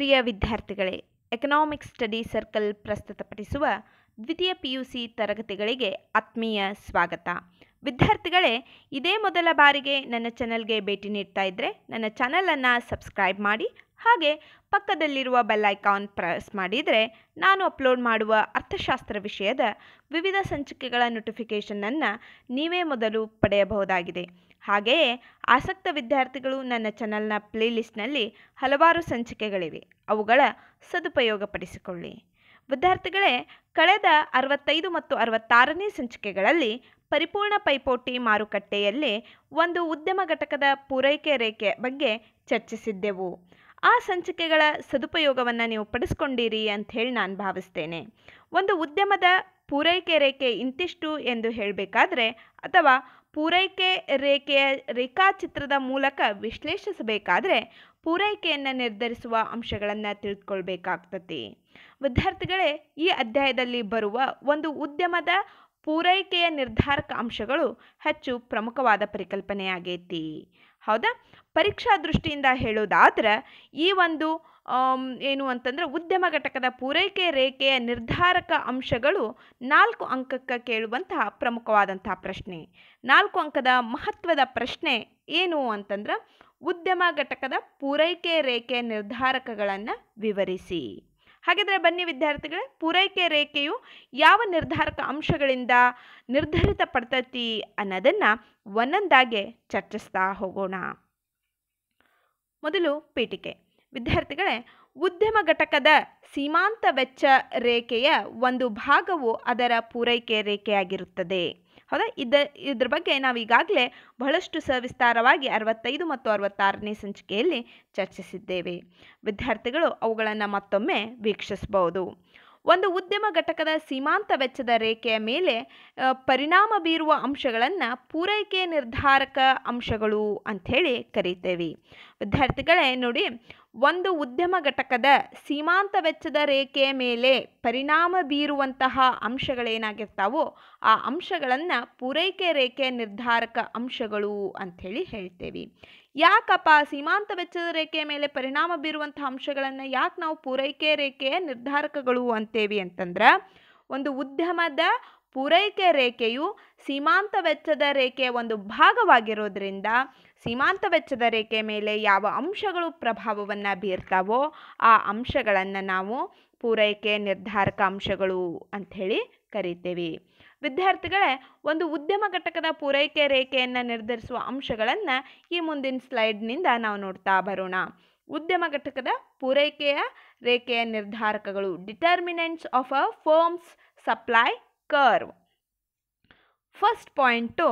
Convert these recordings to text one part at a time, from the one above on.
ಪ್ರಿಯ ವಿದ್ಯಾರ್ಥಿಗಳೇ economic study circle ಪ್ರಸ್ತುತಪಡಿಸುವ ದ್ವಿತೀಯ ಪಿ ಯು ಸಿ ತರಗತಿಗಳಿಗೆ ಆತ್ಮೀಯ ಸ್ವಾಗತ. ವಿದ್ಯಾರ್ಥಿಗಳೇ, ಇದೇ ಮೊದಲ ಬಾರಿಗೆ ನನ್ನ ಚಾನಲ್ಗೆ ಭೇಟಿ ನೀಡ್ತಾ ಇದ್ದರೆ ನನ್ನ ಚಾನಲನ್ನು ಸಬ್ಸ್ಕ್ರೈಬ್ ಮಾಡಿ, ಹಾಗೆ ಪಕ್ಕದಲ್ಲಿರುವ ಬೆಲ್ಲೈಕಾನ್ ಪ್ರೆಸ್ ಮಾಡಿದರೆ ನಾನು ಅಪ್ಲೋಡ್ ಮಾಡುವ ಅರ್ಥಶಾಸ್ತ್ರ ವಿಷಯದ ವಿವಿಧ ಸಂಚಿಕೆಗಳ ನೋಟಿಫಿಕೇಷನನ್ನು ನೀವೇ ಮೊದಲು ಪಡೆಯಬಹುದಾಗಿದೆ. ಹಾಗೆಯೇ ಆಸಕ್ತ ವಿದ್ಯಾರ್ಥಿಗಳು ನನ್ನ ಚಾನಲ್ನ ಪ್ಲೇಲಿಸ್ಟ್ನಲ್ಲಿ ಹಲವಾರು ಸಂಚಿಕೆಗಳಿವೆ. ಅವುಗಳ ಸದುಪಯೋಗಪಡಿಸಿಕೊಳ್ಳಿ. ವಿದ್ಯಾರ್ಥಿಗಳೇ, ಕಳೆದ ಅರವತ್ತೈದು ಮತ್ತು ಅರವತ್ತಾರನೇ ಸಂಚಿಕೆಗಳಲ್ಲಿ ಪರಿಪೂರ್ಣ ಪೈಪೋಟಿ ಮಾರುಕಟ್ಟೆಯಲ್ಲಿ ಒಂದು ಉದ್ಯಮ ಘಟಕದ ಪೂರೈಕೆ ರೇಖೆ ಬಗ್ಗೆ ಚರ್ಚಿಸಿದ್ದೆವು. ಆ ಸಂಚಿಕೆಗಳ ಸದುಪಯೋಗವನ್ನು ನೀವು ಪಡಿಸ್ಕೊಂಡಿರಿ ಅಂತ ಹೇಳಿ ನಾನು ಭಾವಿಸ್ತೇನೆ. ಒಂದು ಉದ್ಯಮದ ಪೂರೈಕೆ ರೇಖೆ ಇಂತಿಷ್ಟು ಎಂದು ಹೇಳಬೇಕಾದ್ರೆ ಅಥವಾ ಪೂರೈಕೆ ರೇಖೆಯ ರೇಖಾಚಿತ್ರದ ಮೂಲಕ ವಿಶ್ಲೇಷಿಸಬೇಕಾದ್ರೆ ಪೂರೈಕೆಯನ್ನು ನಿರ್ಧರಿಸುವ ಅಂಶಗಳನ್ನು ತಿಳಿದುಕೊಳ್ಬೇಕಾಗ್ತತಿ ವಿದ್ಯಾರ್ಥಿಗಳೇ, ಈ ಅಧ್ಯಾಯದಲ್ಲಿ ಬರುವ ಒಂದು ಉದ್ಯಮದ ಪೂರೈಕೆಯ ನಿರ್ಧಾರಕ ಅಂಶಗಳು ಹೆಚ್ಚು ಪ್ರಮುಖವಾದ ಪರಿಕಲ್ಪನೆಯಾಗೈತಿ. ಹೌದಾ? ಪರೀಕ್ಷಾ ದೃಷ್ಟಿಯಿಂದ ಹೇಳೋದಾದ್ರೆ, ಈ ಒಂದು ಏನು ಅಂತಂದರೆ ಉದ್ಯಮ ಘಟಕದ ಪೂರೈಕೆ ರೇಖೆಯ ನಿರ್ಧಾರಕ ಅಂಶಗಳು ನಾಲ್ಕು ಅಂಕಕ್ಕೆ ಕೇಳುವಂತಹ ಪ್ರಮುಖವಾದಂತಹ ಪ್ರಶ್ನೆ. ನಾಲ್ಕು ಅಂಕದ ಮಹತ್ವದ ಪ್ರಶ್ನೆ ಏನು ಅಂತಂದ್ರೆ, ಉದ್ಯಮ ಘಟಕದ ಪೂರೈಕೆ ರೇಖೆ ನಿರ್ಧಾರಕಗಳನ್ನು ವಿವರಿಸಿ. ಹಾಗಿದ್ರೆ ಬನ್ನಿ ವಿದ್ಯಾರ್ಥಿಗಳೇ, ಪೂರೈಕೆ ರೇಖೆಯು ಯಾವ ನಿರ್ಧಾರಕ ಅಂಶಗಳಿಂದ ನಿರ್ಧರಿತ ಪಡ್ತತಿ ಅನ್ನೋದನ್ನು ಒಂದೊಂದಾಗೆ ಚರ್ಚಿಸ್ತಾ ಹೋಗೋಣ. ಮೊದಲು ಪೀಠಿಕೆ. ವಿದ್ಯಾರ್ಥಿಗಳೇ, ಉದ್ಯಮ ಘಟಕದ ಸೀಮಾಂತ ವೆಚ್ಚ ರೇಖೆಯ ಒಂದು ಭಾಗವು ಅದರ ಪೂರೈಕೆ ರೇಖೆಯಾಗಿರುತ್ತದೆ. ಹೌದಾ? ಇದ, ಇದ್ರ ಬಗ್ಗೆ ನಾವು ಈಗಾಗಲೇ ಬಹಳಷ್ಟು ಸವಿಸ್ತಾರವಾಗಿ ಅರವತ್ತೈದು ಮತ್ತು ಅರವತ್ತಾರನೇ ಸಂಚಿಕೆಯಲ್ಲಿ ಚರ್ಚಿಸಿದ್ದೇವೆ. ವಿದ್ಯಾರ್ಥಿಗಳು ಅವುಗಳನ್ನು ಮತ್ತೊಮ್ಮೆ ವೀಕ್ಷಿಸಬಹುದು ಒಂದು ಉದ್ಯಮ ಘಟಕದ ಸೀಮಾಂತ ವೆಚ್ಚದ ರೇಖೆಯ ಮೇಲೆ ಪರಿಣಾಮ ಬೀರುವ ಅಂಶಗಳನ್ನು ಪೂರೈಕೆ ನಿರ್ಧಾರಕ ಅಂಶಗಳು ಅಂಥೇಳಿ ಕರಿತೇವೆ. ವಿದ್ಯಾರ್ಥಿಗಳೇ ನೋಡಿ ಒಂದು ಉದ್ಯಮ ಘಟಕದ ಸೀಮಾಂತ ವೆಚ್ಚದ ರೇಖೆಯ ಮೇಲೆ ಪರಿಣಾಮ ಬೀರುವಂತಹ ಅಂಶಗಳೇನಾಗಿರ್ತಾವೋ ಆ ಅಂಶಗಳನ್ನು ಪೂರೈಕೆ ರೇಖೆ ನಿರ್ಧಾರಕ ಅಂಶಗಳು ಅಂಥೇಳಿ ಹೇಳ್ತೇವೆ. ಯಾಕಪ್ಪ ಸೀಮಾಂತ ವೆಚ್ಚದ ರೇಖೆಯ ಮೇಲೆ ಪರಿಣಾಮ ಬೀರುವಂತಹ ಅಂಶಗಳನ್ನು ಯಾಕೆ ನಾವು ಪೂರೈಕೆ ರೇಖೆಯ ನಿರ್ಧಾರಕಗಳು ಅಂತೇವಿ ಅಂತಂದ್ರೆ, ಒಂದು ಉದ್ಯಮದ ಪೂರೈಕೆ ರೇಖೆಯು ಸೀಮಾಂತ ವೆಚ್ಚದ ರೇಖೆಯ ಒಂದು ಭಾಗವಾಗಿರೋದ್ರಿಂದ ಸೀಮಾಂತ ವೆಚ್ಚದ ರೇಖೆ ಮೇಲೆ ಯಾವ ಅಂಶಗಳು ಪ್ರಭಾವವನ್ನು ಬೀರ್ತಾವೋ ಆ ಅಂಶಗಳನ್ನು ನಾವು ಪೂರೈಕೆ ನಿರ್ಧಾರಕ ಅಂಶಗಳು ಅಂಥೇಳಿ ಕರಿತೇವೆ. ವಿದ್ಯಾರ್ಥಿಗಳೇ, ಒಂದು ಉದ್ಯಮ ಘಟಕದ ಪೂರೈಕೆ ರೇಖೆಯನ್ನು ನಿರ್ಧರಿಸುವ ಅಂಶಗಳನ್ನು ಈ ಮುಂದಿನ ಸ್ಲೈಡ್ನಿಂದ ನಾವು ನೋಡ್ತಾ ಬರೋಣ. ಉದ್ಯಮ ಘಟಕದ ಪೂರೈಕೆಯ ರೇಖೆಯ ನಿರ್ಧಾರಕಗಳು determinants of a firm's supply curve. First point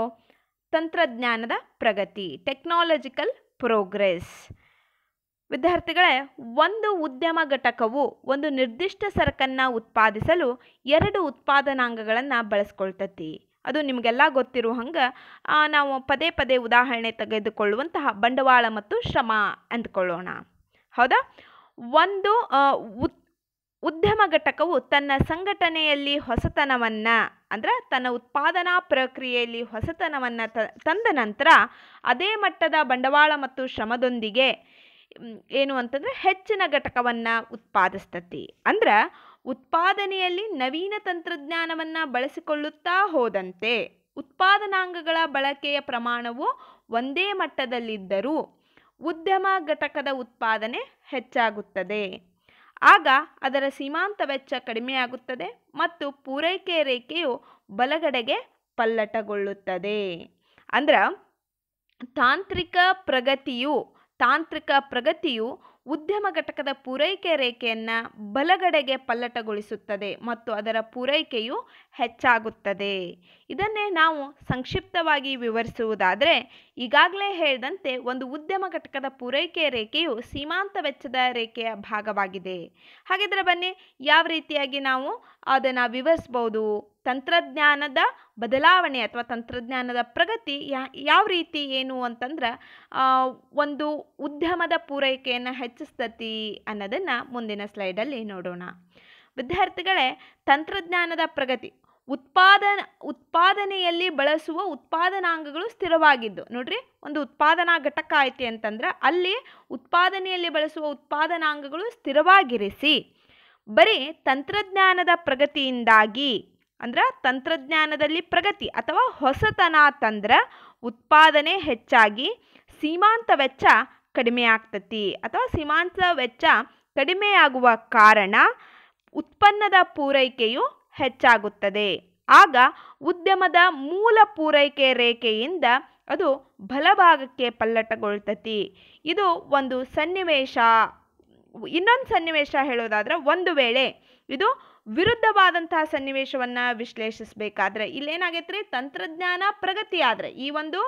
ತಂತ್ರಜ್ಞಾನದ ಪ್ರಗತಿ ಟೆಕ್ನಾಲಜಿಕಲ್ ಪ್ರೋಗ್ರೆಸ್ ವಿದ್ಯಾರ್ಥಿಗಳೇ, ಒಂದು ಉದ್ಯಮ ಘಟಕವು ಒಂದು ನಿರ್ದಿಷ್ಟ ಸರಕನ್ನು ಉತ್ಪಾದಿಸಲು ಎರಡು ಉತ್ಪಾದನಾಂಗಗಳನ್ನು ಬಳಸ್ಕೊಳ್ತತಿ. ಅದು ನಿಮಗೆಲ್ಲ ಗೊತ್ತಿರೋ ಹಂಗೆ ನಾವು ಪದೇ ಪದೇ ಉದಾಹರಣೆ ತೆಗೆದುಕೊಳ್ಳುವಂತಹ ಬಂಡವಾಳ ಮತ್ತು ಶ್ರಮ ಅಂದ್ಕೊಳ್ಳೋಣ. ಹೌದಾ? ಒಂದು ಉದ್ಯಮ ಘಟಕವು ತನ್ನ ಸಂಘಟನೆಯಲ್ಲಿ ಹೊಸತನವನ್ನು, ಅಂದ್ರೆ ತನ್ನ ಉತ್ಪಾದನಾ ಪ್ರಕ್ರಿಯೆಯಲ್ಲಿ ಹೊಸತನವನ್ನು ತಂದ ನಂತರ ಅದೇ ಮಟ್ಟದ ಬಂಡವಾಳ ಮತ್ತು ಶ್ರಮದೊಂದಿಗೆ ಏನು ಅಂತಂದ್ರೆ ಹೆಚ್ಚಿನ ಘಟಕವನ್ನು ಉತ್ಪಾದಿಸ್ತತಿ. ಅಂದ್ರೆ ಉತ್ಪಾದನೆಯಲ್ಲಿ ನವೀನ ತಂತ್ರಜ್ಞಾನವನ್ನು ಬಳಸಿಕೊಳ್ಳುತ್ತಾ ಹೋದಂತೆ ಉತ್ಪಾದನಾಂಗಗಳ ಬಳಕೆಯ ಪ್ರಮಾಣವು ಒಂದೇ ಮಟ್ಟದಲ್ಲಿದ್ದರೂ ಉದ್ಯಮ ಘಟಕದ ಉತ್ಪಾದನೆ ಹೆಚ್ಚಾಗುತ್ತದೆ. ಆಗ ಅದರ ಸೀಮಾಂತ ವೆಚ್ಚ ಕಡಿಮೆಯಾಗುತ್ತದೆ ಮತ್ತು ಪೂರೈಕೆ ರೇಖೆಯು ಬಲಗಡೆಗೆ ಪಲ್ಲಟಗೊಳ್ಳುತ್ತದೆ. ಅಂದ್ರೆ ತಾಂತ್ರಿಕ ಪ್ರಗತಿಯು ತಾಂತ್ರಿಕ ಪ್ರಗತಿಯು ಉದ್ಯಮ ಘಟಕದ ಪೂರೈಕೆ ರೇಖೆಯನ್ನು ಬಲಗಡೆಗೆ ಪಲ್ಲಟಗೊಳಿಸುತ್ತದೆ ಮತ್ತು ಅದರ ಪೂರೈಕೆಯು ಹೆಚ್ಚಾಗುತ್ತದೆ. ಇದನ್ನೇ ನಾವು ಸಂಕ್ಷಿಪ್ತವಾಗಿ ವಿವರಿಸುವುದಾದರೆ ಈಗಾಗಲೇ ಹೇಳಿದಂತೆ ಒಂದು ಉದ್ಯಮ ಘಟಕದ ಪೂರೈಕೆ ರೇಖೆಯು ಸೀಮಾಂತ ವೆಚ್ಚದ ರೇಖೆಯ ಭಾಗವಾಗಿದೆ. ಹಾಗಿದ್ರೆ ಬನ್ನಿ, ಯಾವ ರೀತಿಯಾಗಿ ನಾವು ಅದನ್ನು ವಿವರಿಸ್ಬೋದು? ತಂತ್ರಜ್ಞಾನದ ಬದಲಾವಣೆ ಅಥವಾ ತಂತ್ರಜ್ಞಾನದ ಪ್ರಗತಿ ಯಾವ ರೀತಿ ಏನು ಅಂತಂದ್ರೆ ಒಂದು ಉದ್ಯಮದ ಪೂರೈಕೆಯನ್ನು ಹೆಚ್ಚಿಸ್ತತಿ ಅನ್ನೋದನ್ನು ಮುಂದಿನ ಸ್ಲೈಡಲ್ಲಿ ನೋಡೋಣ. ವಿದ್ಯಾರ್ಥಿಗಳೇ, ತಂತ್ರಜ್ಞಾನದ ಪ್ರಗತಿ ಉತ್ಪಾದನ, ಉತ್ಪಾದನೆಯಲ್ಲಿ ಬಳಸುವ ಉತ್ಪಾದನಾಂಗಗಳು ಸ್ಥಿರವಾಗಿದ್ದು, ನೋಡ್ರಿ ಒಂದು ಉತ್ಪಾದನಾ ಘಟಕ ಐತಿ ಅಂತಂದ್ರೆ ಅಲ್ಲಿ ಉತ್ಪಾದನೆಯಲ್ಲಿ ಬಳಸುವ ಉತ್ಪಾದನಾಂಗಗಳು ಸ್ಥಿರವಾಗಿರಿಸಿ, ಬರೀ ತಂತ್ರಜ್ಞಾನದ ಪ್ರಗತಿಯಿಂದಾಗಿ, ಅಂದ್ರೆ ತಂತ್ರಜ್ಞಾನದಲ್ಲಿ ಪ್ರಗತಿ ಅಥವಾ ಹೊಸತನ ತಂದ್ರೆ ಉತ್ಪಾದನೆ ಹೆಚ್ಚಾಗಿ ಸೀಮಾಂತ ವೆಚ್ಚ ಕಡಿಮೆ ಆಗ್ತತಿ ಅಥವಾ ಸೀಮಾಂತ ವೆಚ್ಚ ಕಡಿಮೆಯಾಗುವ ಕಾರಣ ಉತ್ಪನ್ನದ ಪೂರೈಕೆಯು ಹೆಚ್ಚಾಗುತ್ತದೆ. ಆಗ ಉದ್ಯಮದ ಮೂಲ ಪೂರೈಕೆ ರೇಖೆಯಿಂದ ಅದು ಬಲಭಾಗಕ್ಕೆ ಪಲ್ಲಟಗೊಳ್ತತಿ. ಇದು ಒಂದು ಸನ್ನಿವೇಶ. ಇನ್ನೊಂದು ಸನ್ನಿವೇಶ ಹೇಳೋದಾದ್ರೆ ಒಂದು ವೇಳೆ ಇದು ವಿರುದ್ಧವಾದಂತಹ ಸನ್ನಿವೇಶವನ್ನು ವಿಶ್ಲೇಷಿಸಬೇಕಾದ್ರೆ ಇಲ್ಲೇನಾಗೈತೆ ರೀ ತಂತ್ರಜ್ಞಾನ ಪ್ರಗತಿ ಈ ಒಂದು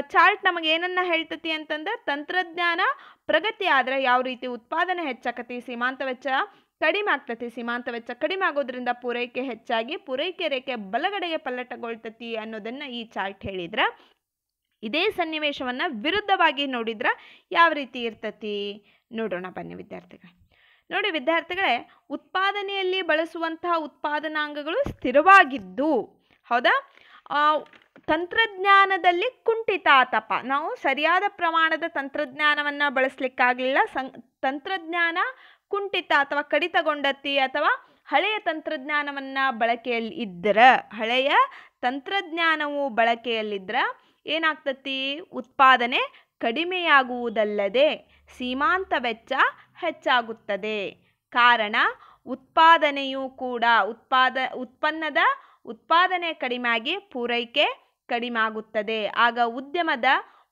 ಚಾರ್ಟ್ ನಮಗೆ ಏನನ್ನ ಹೇಳ್ತತಿ ಅಂತಂದ್ರೆ ತಂತ್ರಜ್ಞಾನ ಪ್ರಗತಿ ಯಾವ ರೀತಿ ಉತ್ಪಾದನೆ ಹೆಚ್ಚಾಕತಿ, ಸೀಮಾಂತ ವೆಚ್ಚ ಕಡಿಮೆ ಆಗ್ತತಿ, ಸೀಮಾಂತ ವೆಚ್ಚ ಕಡಿಮೆ ಆಗೋದ್ರಿಂದ ಪೂರೈಕೆ ಹೆಚ್ಚಾಗಿ ಪೂರೈಕೆ ರೇಖೆ ಬಲಗಡೆಗೆ ಪಲ್ಲಟಗೊಳ್ತತಿ ಅನ್ನೋದನ್ನ ಈ ಚಾರ್ಟ್ ಹೇಳಿದ್ರ. ಇದೇ ಸನ್ನಿವೇಶವನ್ನ ವಿರುದ್ಧವಾಗಿ ನೋಡಿದ್ರ ಯಾವ ರೀತಿ ಇರ್ತತಿ? ನೋಡೋಣ ಬನ್ನಿ ವಿದ್ಯಾರ್ಥಿಗಳೇ. ನೋಡಿ ವಿದ್ಯಾರ್ಥಿಗಳೇ, ಉತ್ಪಾದನೆಯಲ್ಲಿ ಬಳಸುವಂತಹ ಉತ್ಪಾದನಾಂಗಗಳು ಸ್ಥಿರವಾಗಿದ್ದು, ಹೌದಾ? ತಂತ್ರಜ್ಞಾನದಲ್ಲಿ ಕುಂಠಿತ ಆತಪ್ಪ ನಾವು ಸರಿಯಾದ ಪ್ರಮಾಣದ ತಂತ್ರಜ್ಞಾನವನ್ನು ಬಳಸಲಿಕ್ಕಾಗಲಿಲ್ಲ. ಸಂ ತಂತ್ರಜ್ಞಾನ ಕುಂಠಿತ ಅಥವಾ ಕಡಿತಗೊಂಡತಿ ಅಥವಾ ಹಳೆಯ ತಂತ್ರಜ್ಞಾನವನ್ನು ಬಳಕೆಯಲ್ಲಿ ಇದ್ದರೆ ಹಳೆಯ ತಂತ್ರಜ್ಞಾನವು ಬಳಕೆಯಲ್ಲಿದ್ದರ ಏನಾಗ್ತತಿ? ಉತ್ಪಾದನೆ ಕಡಿಮೆಯಾಗುವುದಲ್ಲದೆ ಸೀಮಾಂತ ವೆಚ್ಚ ಹೆಚ್ಚಾಗುತ್ತದೆ. ಕಾರಣ, ಉತ್ಪಾದನೆಯು ಕೂಡ ಉತ್ಪಾದ, ಉತ್ಪನ್ನದ ಉತ್ಪಾದನೆ ಕಡಿಮೆಯಾಗಿ ಪೂರೈಕೆ ಕಡಿಮೆ ಆಗುತ್ತದೆ ಆಗ ಉದ್ಯಮದ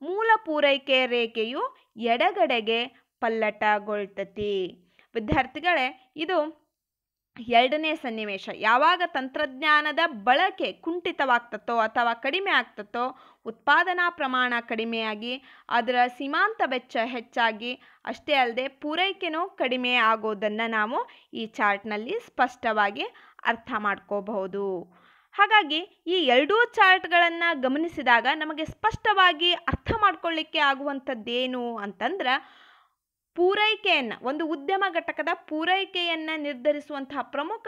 ಮೂಲ ಪೂರೈಕೆ ರೇಖೆಯು ಎಡಗಡೆಗೆ ಪಲ್ಲಟಗೊಳ್ತತಿ. ವಿದ್ಯಾರ್ಥಿಗಳೇ, ಇದು ಎರಡನೇ ಸನ್ನಿವೇಶ. ಯಾವಾಗ ತಂತ್ರಜ್ಞಾನದ ಬಳಕೆ ಕುಂಠಿತವಾಗ್ತತೋ ಅಥವಾ ಕಡಿಮೆ ಆಗ್ತತೋ ಉತ್ಪಾದನಾ ಪ್ರಮಾಣ ಕಡಿಮೆಯಾಗಿ, ಅದರ ಸೀಮಾಂತ ವೆಚ್ಚ ಹೆಚ್ಚಾಗಿ, ಅಷ್ಟೇ ಅಲ್ಲದೆ ಪೂರೈಕೆನೂ ಕಡಿಮೆ ಆಗೋದನ್ನು ನಾವು ಈ ಚಾರ್ಟ್ನಲ್ಲಿ ಸ್ಪಷ್ಟವಾಗಿ ಅರ್ಥ ಮಾಡ್ಕೋಬಹುದು. ಹಾಗಾಗಿ ಈ ಎರಡೂ ಚಾರ್ಟ್ಗಳನ್ನು ಗಮನಿಸಿದಾಗ ನಮಗೆ ಸ್ಪಷ್ಟವಾಗಿ ಅರ್ಥ ಮಾಡ್ಕೊಳ್ಳಿಕ್ಕೆ ಆಗುವಂಥದ್ದೇನು ಅಂತಂದ್ರೆ ಪೂರೈಕೆಯನ್ನು, ಒಂದು ಉದ್ಯಮ ಘಟಕದ ಪೂರೈಕೆಯನ್ನು ನಿರ್ಧರಿಸುವಂತಹ ಪ್ರಮುಖ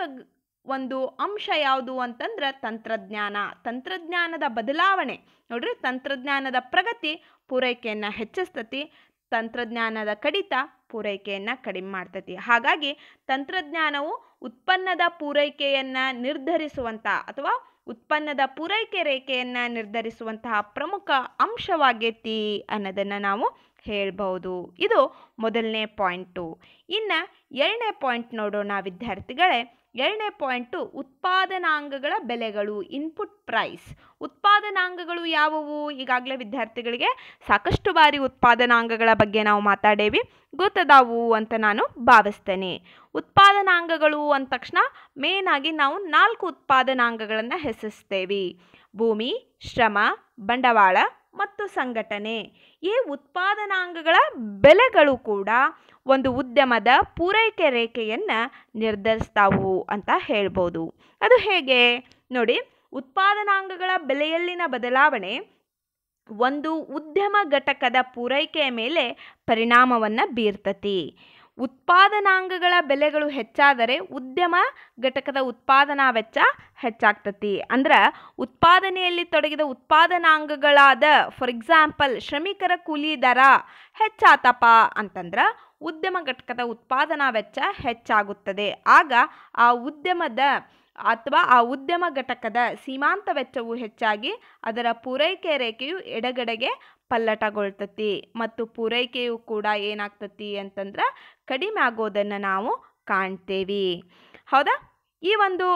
ಒಂದು ಅಂಶ ಯಾವುದು ಅಂತಂದ್ರೆ ತಂತ್ರಜ್ಞಾನ. ತಂತ್ರಜ್ಞಾನದ ಬದಲಾವಣೆ, ನೋಡ್ರಿ ತಂತ್ರಜ್ಞಾನದ ಪ್ರಗತಿ ಪೂರೈಕೆಯನ್ನು ಹೆಚ್ಚಿಸ್ತತಿ, ತಂತ್ರಜ್ಞಾನದ ಕಡಿತ ಪೂರೈಕೆಯನ್ನು ಕಡಿಮೆ ಮಾಡ್ತತಿ. ಹಾಗಾಗಿ ತಂತ್ರಜ್ಞಾನವು ಉತ್ಪನ್ನದ ಪೂರೈಕೆಯನ್ನು ನಿರ್ಧರಿಸುವಂಥ ಅಥವಾ ಉತ್ಪನ್ನದ ಪೂರೈಕೆ ರೇಖೆಯನ್ನು ನಿರ್ಧರಿಸುವಂತಹ ಪ್ರಮುಖ ಅಂಶವಾಗೇತಿ ಅನ್ನೋದನ್ನು ನಾವು ಹೇಳ್ಬೋದು ಇದು ಮೊದಲನೇ ಪಾಯಿಂಟು. ಇನ್ನು ಎರಡನೇ ಪಾಯಿಂಟ್ ನೋಡೋಣ ವಿದ್ಯಾರ್ಥಿಗಳೇ. ಎರಡನೇ ಪಾಯಿಂಟು ಉತ್ಪಾದನಾಂಗಗಳ ಬೆಲೆಗಳು ಇನ್ಪುಟ್ ಪ್ರೈಸ್ ಉತ್ಪಾದನಾಂಗಗಳು ಯಾವುವು? ಈಗಾಗಲೇ ವಿದ್ಯಾರ್ಥಿಗಳಿಗೆ ಸಾಕಷ್ಟು ಬಾರಿ ಉತ್ಪಾದನಾಂಗಗಳ ಬಗ್ಗೆ ನಾವು ಮಾತಾಡೇವಿ. ಗೊತ್ತದಾವು ಅಂತ ನಾನು ಭಾವಿಸ್ತೇನೆ. ಉತ್ಪಾದನಾಂಗಗಳು ಅಂದ ತಕ್ಷಣ ಮೇನಾಗಿ ನಾವು ನಾಲ್ಕು ಉತ್ಪಾದನಾಂಗಗಳನ್ನು ಹೆಸರಿಸ್ತೇವೆ. ಭೂಮಿ, ಶ್ರಮ, ಬಂಡವಾಳ ಮತ್ತು ಸಂಘಟನೆ. ಈ ಉತ್ಪಾದನಾಂಗಗಳ ಬೆಲೆಗಳು ಕೂಡ ಒಂದು ಉದ್ಯಮದ ಪೂರೈಕೆ ರೇಖೆಯನ್ನು ನಿರ್ಧರಿಸ್ತಾವು ಅಂತ ಹೇಳ್ಬೋದು. ಅದು ಹೇಗೆ? ನೋಡಿ, ಉತ್ಪಾದನಾಂಗಗಳ ಬೆಲೆಯಲ್ಲಿನ ಬದಲಾವಣೆ ಒಂದು ಉದ್ಯಮ ಘಟಕದ ಪೂರೈಕೆಯ ಮೇಲೆ ಪರಿಣಾಮವನ್ನು ಬೀರ್ತತಿ. ಉತ್ಪಾದನಾಂಗಗಳ ಬೆಲೆಗಳು ಹೆಚ್ಚಾದರೆ ಉದ್ಯಮ ಘಟಕದ ಉತ್ಪಾದನಾ ವೆಚ್ಚ ಹೆಚ್ಚಾಗ್ತತಿ. ಅಂದ್ರೆ ಉತ್ಪಾದನೆಯಲ್ಲಿ ತೊಡಗಿದ ಉತ್ಪಾದನಾಂಗಗಳಾದ ಫಾರ್ ಎಕ್ಸಾಂಪಲ್ ಶ್ರಮಿಕರ ಕೂಲಿ ದರ ಹೆಚ್ಚಾತಪ್ಪ ಅಂತಂದ್ರೆ ಉದ್ಯಮ ಘಟಕದ ಉತ್ಪಾದನಾ ವೆಚ್ಚ ಹೆಚ್ಚಾಗುತ್ತದೆ. ಆಗ ಆ ಉದ್ಯಮದ ಅಥವಾ ಆ ಉದ್ಯಮ ಘಟಕದ ಸೀಮಾಂತ ವೆಚ್ಚವು ಹೆಚ್ಚಾಗಿ ಅದರ ಪೂರೈಕೆ ರೇಖೆಯು ಎಡಗಡೆಗೆ ಪಲ್ಲಟಗೊಳ್ತತಿ ಮತ್ತು ಪೂರೈಕೆಯು ಕೂಡ ಏನಾಗ್ತತಿ ಅಂತಂದ್ರೆ ಕಡಿಮೆ ಆಗೋದನ್ನು ನಾವು ಕಾಣ್ತೇವೆ. ಹೌದಾ? ಈ ಒಂದು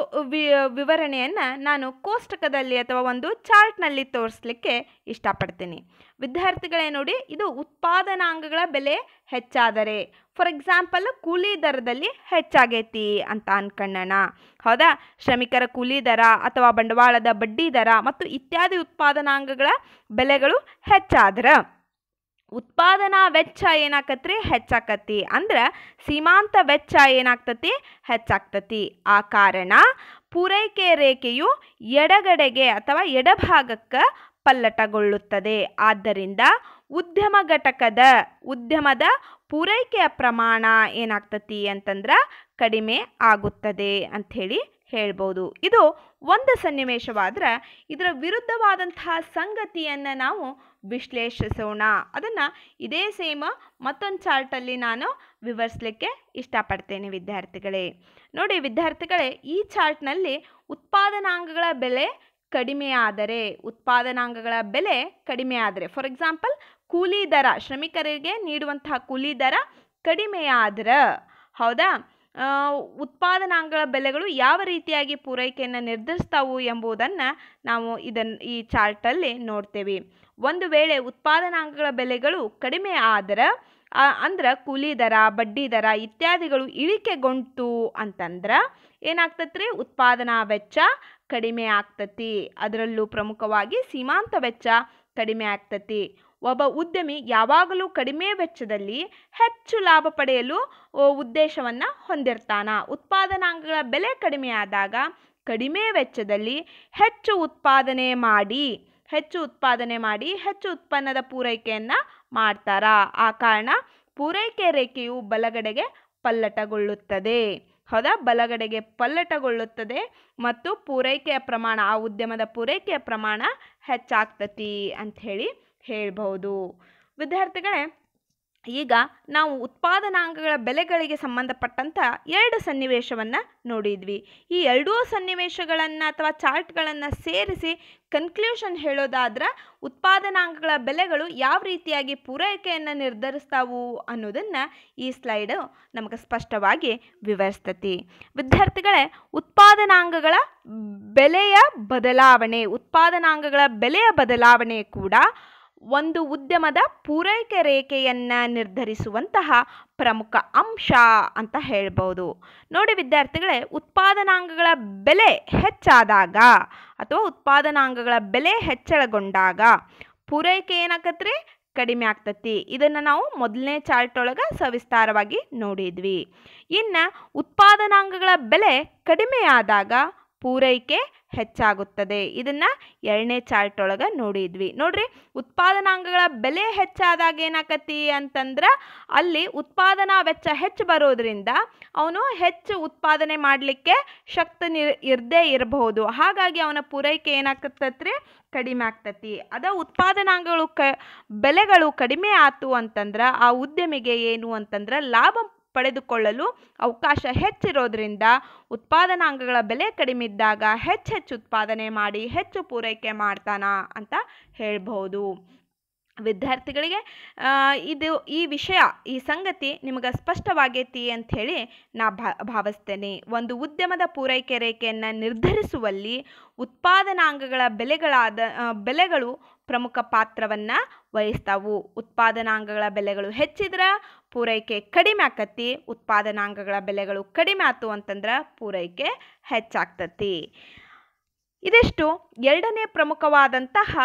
ವಿವರಣೆಯನ್ನು ನಾನು ಕೋಷ್ಟಕದಲ್ಲಿ ಅಥವಾ ಒಂದು ಚಾರ್ಟ್ನಲ್ಲಿ ತೋರಿಸ್ಲಿಕ್ಕೆ ಇಷ್ಟಪಡ್ತೀನಿ. ವಿದ್ಯಾರ್ಥಿಗಳೇ ನೋಡಿ, ಇದು ಉತ್ಪಾದನಾಂಗಗಳ ಬೆಲೆ ಹೆಚ್ಚಾದರೆ. ಫಾರ್ ಎಕ್ಸಾಂಪಲ್ ಕೂಲಿ ದರದಲ್ಲಿ ಹೆಚ್ಚಾಗೈತಿ ಅಂತ ಅನ್ಕೊಳ್ಳೋಣ ಹೌದಾ? ಶ್ರಮಿಕರ ಕೂಲಿ ದರ ಅಥವಾ ಬಂಡವಾಳದ ಬಡ್ಡಿ ದರ ಮತ್ತು ಇತ್ಯಾದಿ ಉತ್ಪಾದನಾಂಗಗಳ ಬೆಲೆಗಳು ಹೆಚ್ಚಾದ್ರೆ. ಉತ್ಪಾದನಾ ವೆಚ್ಚ ಏನಾಕತ್ರಿ? ಹೆಚ್ಚಾಕತಿ ಅಂದ್ರೆ ಸೀಮಾಂತ ವೆಚ್ಚ ಏನಾಗ್ತತಿ? ಹೆಚ್ಚಾಗ್ತತಿ. ಆ ಕಾರಣ ಪೂರೈಕೆ ರೇಖೆಯು ಎಡಗಡೆಗೆ ಅಥವಾ ಎಡಭಾಗಕ್ಕೆ ಪಲ್ಲಟಗೊಳ್ಳುತ್ತದೆ ಆದ್ದರಿಂದ ಉದ್ಯಮ ಘಟಕದ ಉದ್ಯಮದ ಪೂರೈಕೆಯ ಪ್ರಮಾಣ ಏನಾಗ್ತತಿ ಅಂತಂದ್ರೆ ಕಡಿಮೆ ಆಗುತ್ತದೆ ಅಂಥೇಳಿ ಹೇಳ್ಬೋದು. ಇದು ಒಂದು ಸನ್ನಿವೇಶವಾದ್ರೆ ಇದರ ವಿರುದ್ಧವಾದಂತಹ ಸಂಗತಿಯನ್ನು ನಾವು ವಿಶ್ಲೇಷಿಸೋಣ. ಅದನ್ನು ಇದೇ ಸೇಮ್ ಮತ್ತೊಂದು ಚಾರ್ಟಲ್ಲಿ ನಾನು ವಿವರಿಸಲಿಕ್ಕೆ ಇಷ್ಟಪಡ್ತೇನೆ ವಿದ್ಯಾರ್ಥಿಗಳೇ. ನೋಡಿ ವಿದ್ಯಾರ್ಥಿಗಳೇ, ಈ ಚಾರ್ಟ್ನಲ್ಲಿ ಉತ್ಪಾದನಾಂಗಗಳ ಬೆಲೆ ಕಡಿಮೆಯಾದರೆ ಉತ್ಪಾದನಾಂಗಗಳ ಬೆಲೆ ಕಡಿಮೆ ಆದರೆ ಫಾರ್ ಎಕ್ಸಾಂಪಲ್ ಕೂಲಿ ದರ, ಶ್ರಮಿಕರಿಗೆ ನೀಡುವಂತಹ ಕೂಲಿ ದರ ಕಡಿಮೆಯಾದ್ರೆ. ಹೌದಾ? ಉತ್ಪಾದನಾಂಗಗಳ ಬೆಲೆಗಳು ಯಾವ ರೀತಿಯಾಗಿ ಪೂರೈಕೆಯನ್ನು ನಿರ್ಧರಿಸ್ತಾವು ಎಂಬುದನ್ನು ನಾವು ಇದನ್ನು ಈ ಚಾರ್ಟಲ್ಲಿ ನೋಡ್ತೇವೆ. ಒಂದು ವೇಳೆ ಉತ್ಪಾದನಾಂಗಗಳ ಬೆಲೆಗಳು ಕಡಿಮೆ ಆದ್ರೆ ಅಂದ್ರೆ ಕೂಲಿ ದರ, ಬಡ್ಡಿ ದರ ಇತ್ಯಾದಿಗಳು ಇಳಿಕೆಗೊಂಡು ಅಂತಂದ್ರೆ ಏನಾಗ್ತತ್ರಿ? ಉತ್ಪಾದನಾ ವೆಚ್ಚ ಕಡಿಮೆ ಆಗ್ತತಿ. ಅದರಲ್ಲೂ ಪ್ರಮುಖವಾಗಿ ಸೀಮಾಂತ ವೆಚ್ಚ ಕಡಿಮೆ ಆಗ್ತತಿ. ಒಬ್ಬ ಉದ್ಯಮಿ ಯಾವಾಗಲೂ ಕಡಿಮೆ ವೆಚ್ಚದಲ್ಲಿ ಹೆಚ್ಚು ಲಾಭ ಪಡೆಯಲು ಉದ್ದೇಶವನ್ನು ಹೊಂದಿರ್ತಾನ. ಉತ್ಪಾದನಾಂಗಗಳ ಬೆಲೆ ಕಡಿಮೆ ಆದಾಗ ಕಡಿಮೆ ವೆಚ್ಚದಲ್ಲಿ ಹೆಚ್ಚು ಉತ್ಪಾದನೆ ಮಾಡಿ, ಹೆಚ್ಚು ಉತ್ಪಾದನೆ ಮಾಡಿ, ಹೆಚ್ಚು ಉತ್ಪನ್ನದ ಪೂರೈಕೆಯನ್ನು ಮಾಡ್ತಾರ. ಆ ಕಾರಣ ಪೂರೈಕೆ ರೇಖೆಯು ಬಲಗಡೆಗೆ ಪಲ್ಲಟಗೊಳ್ಳುತ್ತದೆ. ಹೌದಾ ಬಲಗಡೆಗೆ ಪಲ್ಲಟಗೊಳ್ಳುತ್ತದೆ ಮತ್ತು ಪೂರೈಕೆಯ ಪ್ರಮಾಣ ಆ ಉದ್ಯಮದ ಪೂರೈಕೆಯ ಪ್ರಮಾಣ ಹೆಚ್ಚಾಗ್ತತಿ ಅಂಥೇಳಿ ಹೇಳ್ಬೋದು ವಿದ್ಯಾರ್ಥಿಗಳೇ ಈಗ ನಾವು ಉತ್ಪಾದನಾಂಗಗಳ ಬೆಲೆಗಳಿಗೆ ಸಂಬಂಧಪಟ್ಟಂಥ ಎರಡು ಸನ್ನಿವೇಶವನ್ನು ನೋಡಿದ್ವಿ. ಈ ಎರಡೂ ಸನ್ನಿವೇಶಗಳನ್ನು ಅಥವಾ ಚಾರ್ಟ್ಗಳನ್ನು ಸೇರಿಸಿ ಕನ್ಕ್ಲೂಷನ್ ಹೇಳೋದಾದ್ರೆ ಉತ್ಪಾದನಾಂಗಗಳ ಬೆಲೆಗಳು ಯಾವ ರೀತಿಯಾಗಿ ಪೂರೈಕೆಯನ್ನು ನಿರ್ಧರಿಸ್ತಾವು ಅನ್ನೋದನ್ನು ಈ ಸ್ಲೈಡು ನಮಗೆ ಸ್ಪಷ್ಟವಾಗಿ ವಿವರಿಸ್ತತಿ. ವಿದ್ಯಾರ್ಥಿಗಳೇ, ಉತ್ಪಾದನಾಂಗಗಳ ಬೆಲೆಯ ಬದಲಾವಣೆ, ಉತ್ಪಾದನಾಂಗಗಳ ಬೆಲೆಯ ಬದಲಾವಣೆ ಕೂಡ ಒಂದು ಉದ್ಯಮದ ಪೂರೈಕೆ ರೇಖೆಯನ್ನು ನಿರ್ಧರಿಸುವಂತಹ ಪ್ರಮುಖ ಅಂಶ ಅಂತ ಹೇಳ್ಬೋದು. ನೋಡಿ ವಿದ್ಯಾರ್ಥಿಗಳೇ, ಉತ್ಪಾದನಾಂಗಗಳ ಬೆಲೆ ಹೆಚ್ಚಾದಾಗ ಅಥವಾ ಉತ್ಪಾದನಾಂಗಗಳ ಬೆಲೆ ಹೆಚ್ಚಳಗೊಂಡಾಗ ಪೂರೈಕೆ ಏನಾಕತ್ರಿ? ಕಡಿಮೆ ಆಗ್ತತಿ. ಇದನ್ನು ನಾವು ಮೊದಲನೇ ಚಾರ್ಟ್ ಒಳಗೆ ಸವಿಸ್ತಾರವಾಗಿ ನೋಡಿದ್ವಿ. ಇನ್ನು ಉತ್ಪಾದನಾಂಗಗಳ ಬೆಲೆ ಕಡಿಮೆಯಾದಾಗ ಪೂರೈಕೆ ಹೆಚ್ಚಾಗುತ್ತದೆ. ಇದನ್ನು ಎರಡನೇ ಚಾರ್ಟ್ ಒಳಗೆ ನೋಡಿದ್ವಿ. ನೋಡ್ರಿ, ಉತ್ಪಾದನಾಂಗಗಳ ಬೆಲೆ ಹೆಚ್ಚಾದಾಗ ಏನಾಕತಿ ಅಂತಂದ್ರೆ ಅಲ್ಲಿ ಉತ್ಪಾದನಾ ವೆಚ್ಚ ಹೆಚ್ಚು ಬರೋದ್ರಿಂದ ಅವನು ಹೆಚ್ಚು ಉತ್ಪಾದನೆ ಮಾಡಲಿಕ್ಕೆ ಶಕ್ತಿ ಇರದೇ ಇರಬಹುದು. ಹಾಗಾಗಿ ಅವನ ಪೂರೈಕೆ ಏನಾಗತ್ತತ್ರಿ ಕಡಿಮೆ ಆಗ್ತತಿ. ಅದ ಉತ್ಪಾದನಾಂಗಗಳು ಕ, ಬೆಲೆಗಳು ಕಡಿಮೆ ಆತು ಅಂತಂದ್ರೆ ಆ ಉದ್ಯಮಿಗೆ ಏನು ಅಂತಂದ್ರೆ ಲಾಭ ಪಡೆದುಕೊಳ್ಳಲು ಅವಕಾಶ ಹೆಚ್ಚಿರೋದ್ರಿಂದ ಉತ್ಪಾದನಾಂಗಗಳ ಬೆಲೆ ಕಡಿಮೆ ಇದ್ದಾಗ ಹೆಚ್ಚು ಉತ್ಪಾದನೆ ಮಾಡಿ ಹೆಚ್ಚು ಪೂರೈಕೆ ಮಾಡ್ತಾನ ಅಂತ ಹೇಳ್ಬಹುದು. ವಿದ್ಯಾರ್ಥಿಗಳಿಗೆ ಇದು ಈ ವಿಷಯ, ಈ ಸಂಗತಿ ನಿಮಗೆ ಸ್ಪಷ್ಟವಾಗೈತಿ ಅಂಥೇಳಿ ನಾ ಭಾವಿಸ್ತೇನೆ. ಒಂದು ಉದ್ಯಮದ ಪೂರೈಕೆ ರೇಖೆಯನ್ನು ನಿರ್ಧರಿಸುವಲ್ಲಿ ಉತ್ಪಾದನಾಂಗಗಳ ಬೆಲೆಗಳಾದ ಬೆಲೆಗಳು ಪ್ರಮುಖ ಪಾತ್ರವನ್ನು ವಹಿಸ್ತಾವು ಉತ್ಪಾದನಾಂಗಗಳ ಬೆಲೆಗಳು ಹೆಚ್ಚಿದ್ರೆ ಪೂರೈಕೆ ಕಡಿಮೆ ಆಕತಿ ಉತ್ಪಾದನಾಂಗಗಳ ಬೆಲೆಗಳು ಕಡಿಮೆ ಆತು ಅಂತಂದ್ರೆ ಪೂರೈಕೆ ಹೆಚ್ಚಾಗ್ತತಿ. ಇದಿಷ್ಟು? ಎರಡನೇ ಪ್ರಮುಖವಾದಂತಹ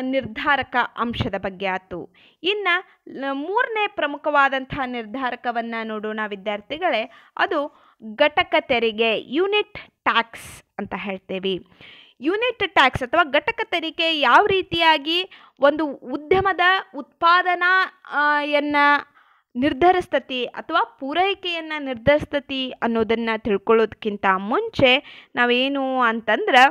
ನಿರ್ಧಾರಕ ಅಂಶದ ಬಗ್ಗೆ ಆತು. ಇನ್ನು ಮೂರನೇ ಪ್ರಮುಖವಾದಂತಹ ನಿರ್ಧಾರಕವನ್ನು ನೋಡೋಣ ವಿದ್ಯಾರ್ಥಿಗಳೇ, ಅದು ಘಟಕ ತೆರಿಗೆ, ಯೂನಿಟ್ ಟ್ಯಾಕ್ಸ್ ಅಂತ ಹೇಳ್ತೇವೆ. ಯೂನಿಟ್ ಟ್ಯಾಕ್ಸ್ ಅಥವಾ ಘಟಕ ತೆರಿಗೆ ಯಾವ ರೀತಿಯಾಗಿ ಒಂದು ಉದ್ಯಮದ ಉತ್ಪಾದನಾ ಯನ್ನು ಯನ್ನ ನಿರ್ಧರಿಸ್ತತಿ ಅಥವಾ ಪೂರೈಕೆಯನ್ನು ನಿರ್ಧರಿಸ್ತತಿ ಅನ್ನೋದನ್ನು ತಿಳ್ಕೊಳ್ಳೋದಕ್ಕಿಂತ ಮುಂಚೆ ನಾವೇನು ಅಂತಂದ್ರೆ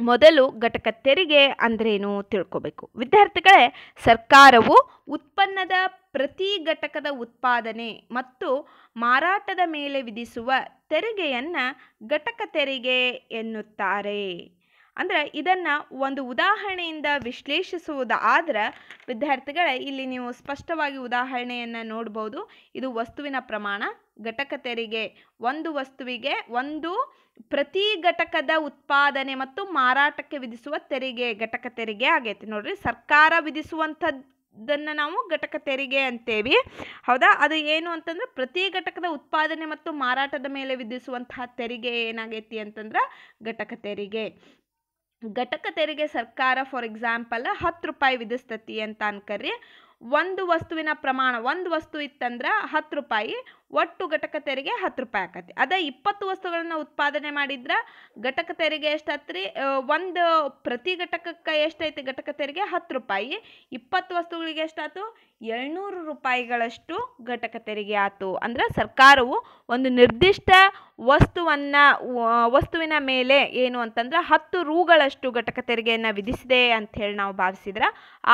ಮೊದಲು ಘಟಕ ತೆರಿಗೆ ಅಂದ್ರೇನು ತಿಳ್ಕೊಬೇಕು. ವಿದ್ಯಾರ್ಥಿಗಳೇ, ಸರ್ಕಾರವು ಉತ್ಪನ್ನದ ಪ್ರತಿ ಘಟಕದ ಉತ್ಪಾದನೆ ಮತ್ತು ಮಾರಾಟದ ಮೇಲೆ ವಿಧಿಸುವ ತೆರಿಗೆಯನ್ನು ಘಟಕ ತೆರಿಗೆ ಎನ್ನುತ್ತಾರೆ. ಅಂದರೆ ಇದನ್ನು ಒಂದು ಉದಾಹರಣೆಯಿಂದ ವಿಶ್ಲೇಷಿಸುವುದಾದ್ರೆ ವಿದ್ಯಾರ್ಥಿಗಳೇ ಇಲ್ಲಿ ನೀವು ಸ್ಪಷ್ಟವಾಗಿ ಉದಾಹರಣೆಯನ್ನು ನೋಡ್ಬೋದು. ಇದು ವಸ್ತುವಿನ ಪ್ರಮಾಣ, ಘಟಕ ತೆರಿಗೆ, ಒಂದು ವಸ್ತುವಿಗೆ ಒಂದು ಪ್ರತಿ ಘಟಕದ ಉತ್ಪಾದನೆ ಮತ್ತು ಮಾರಾಟಕ್ಕೆ ವಿಧಿಸುವ ತೆರಿಗೆ ಘಟಕ ತೆರಿಗೆ ಆಗೈತಿ. ನೋಡ್ರಿ ಸರ್ಕಾರ ವಿಧಿಸುವಂಥದ್ದನ್ನು ನಾವು ಘಟಕ ತೆರಿಗೆ ಅಂತೇವಿ. ಹೌದಾ? ಅದು ಏನು ಅಂತಂದ್ರೆ ಪ್ರತಿ ಘಟಕದ ಉತ್ಪಾದನೆ ಮತ್ತು ಮಾರಾಟದ ಮೇಲೆ ವಿಧಿಸುವಂತಹ ತೆರಿಗೆ ಏನಾಗೈತಿ ಅಂತಂದ್ರೆ ಘಟಕ ತೆರಿಗೆ. ಘಟಕ ತೆರಿಗೆ ಸರ್ಕಾರ ಫಾರ್ ಎಕ್ಸಾಂಪಲ್ ಹತ್ತು ರೂಪಾಯಿ ವಿಧಿಸ್ತತಿ ಅಂತ ಅನ್ಕರಿ. ಒಂದು ವಸ್ತುವಿನ ಪ್ರಮಾಣ, ಒಂದು ವಸ್ತು ಇತ್ತಂದ್ರೆ ಹತ್ತು ರೂಪಾಯಿ ಒಟ್ಟು ಘಟಕ ತೆರಿಗೆ ಹತ್ತು ರೂಪಾಯಿ ಆಕತಿ. ಅದ ಇಪ್ಪತ್ತು ವಸ್ತುಗಳನ್ನು ಉತ್ಪಾದನೆ ಮಾಡಿದ್ರೆ ಘಟಕ ತೆರಿಗೆ ಎಷ್ಟಾತ್ರಿ ಒಂದು ಪ್ರತಿ ಘಟಕಕ್ಕೆ ಎಷ್ಟೈತಿ ಘಟಕ ತೆರಿಗೆ? ಹತ್ತು ರೂಪಾಯಿ. ಇಪ್ಪತ್ತು ವಸ್ತುಗಳಿಗೆ ಎಷ್ಟಾಯ್ತು ಏಳ್ನೂರು ರೂಪಾಯಿಗಳಷ್ಟು ಘಟಕ ತೆರಿಗೆ ಆಯ್ತು ಅಂದ್ರೆ ಸರ್ಕಾರವು ಒಂದು ನಿರ್ದಿಷ್ಟ ವಸ್ತುವನ್ನು ವಸ್ತುವಿನ ಮೇಲೆ ಏನು ಅಂತಂದ್ರೆ ಹತ್ತು ರೂಗಳಷ್ಟು ಘಟಕ ತೆರಿಗೆಯನ್ನು ವಿಧಿಸಿದೆ ಅಂತ ಹೇಳಿ ನಾವು ಭಾವಿಸಿದ್ರೆ.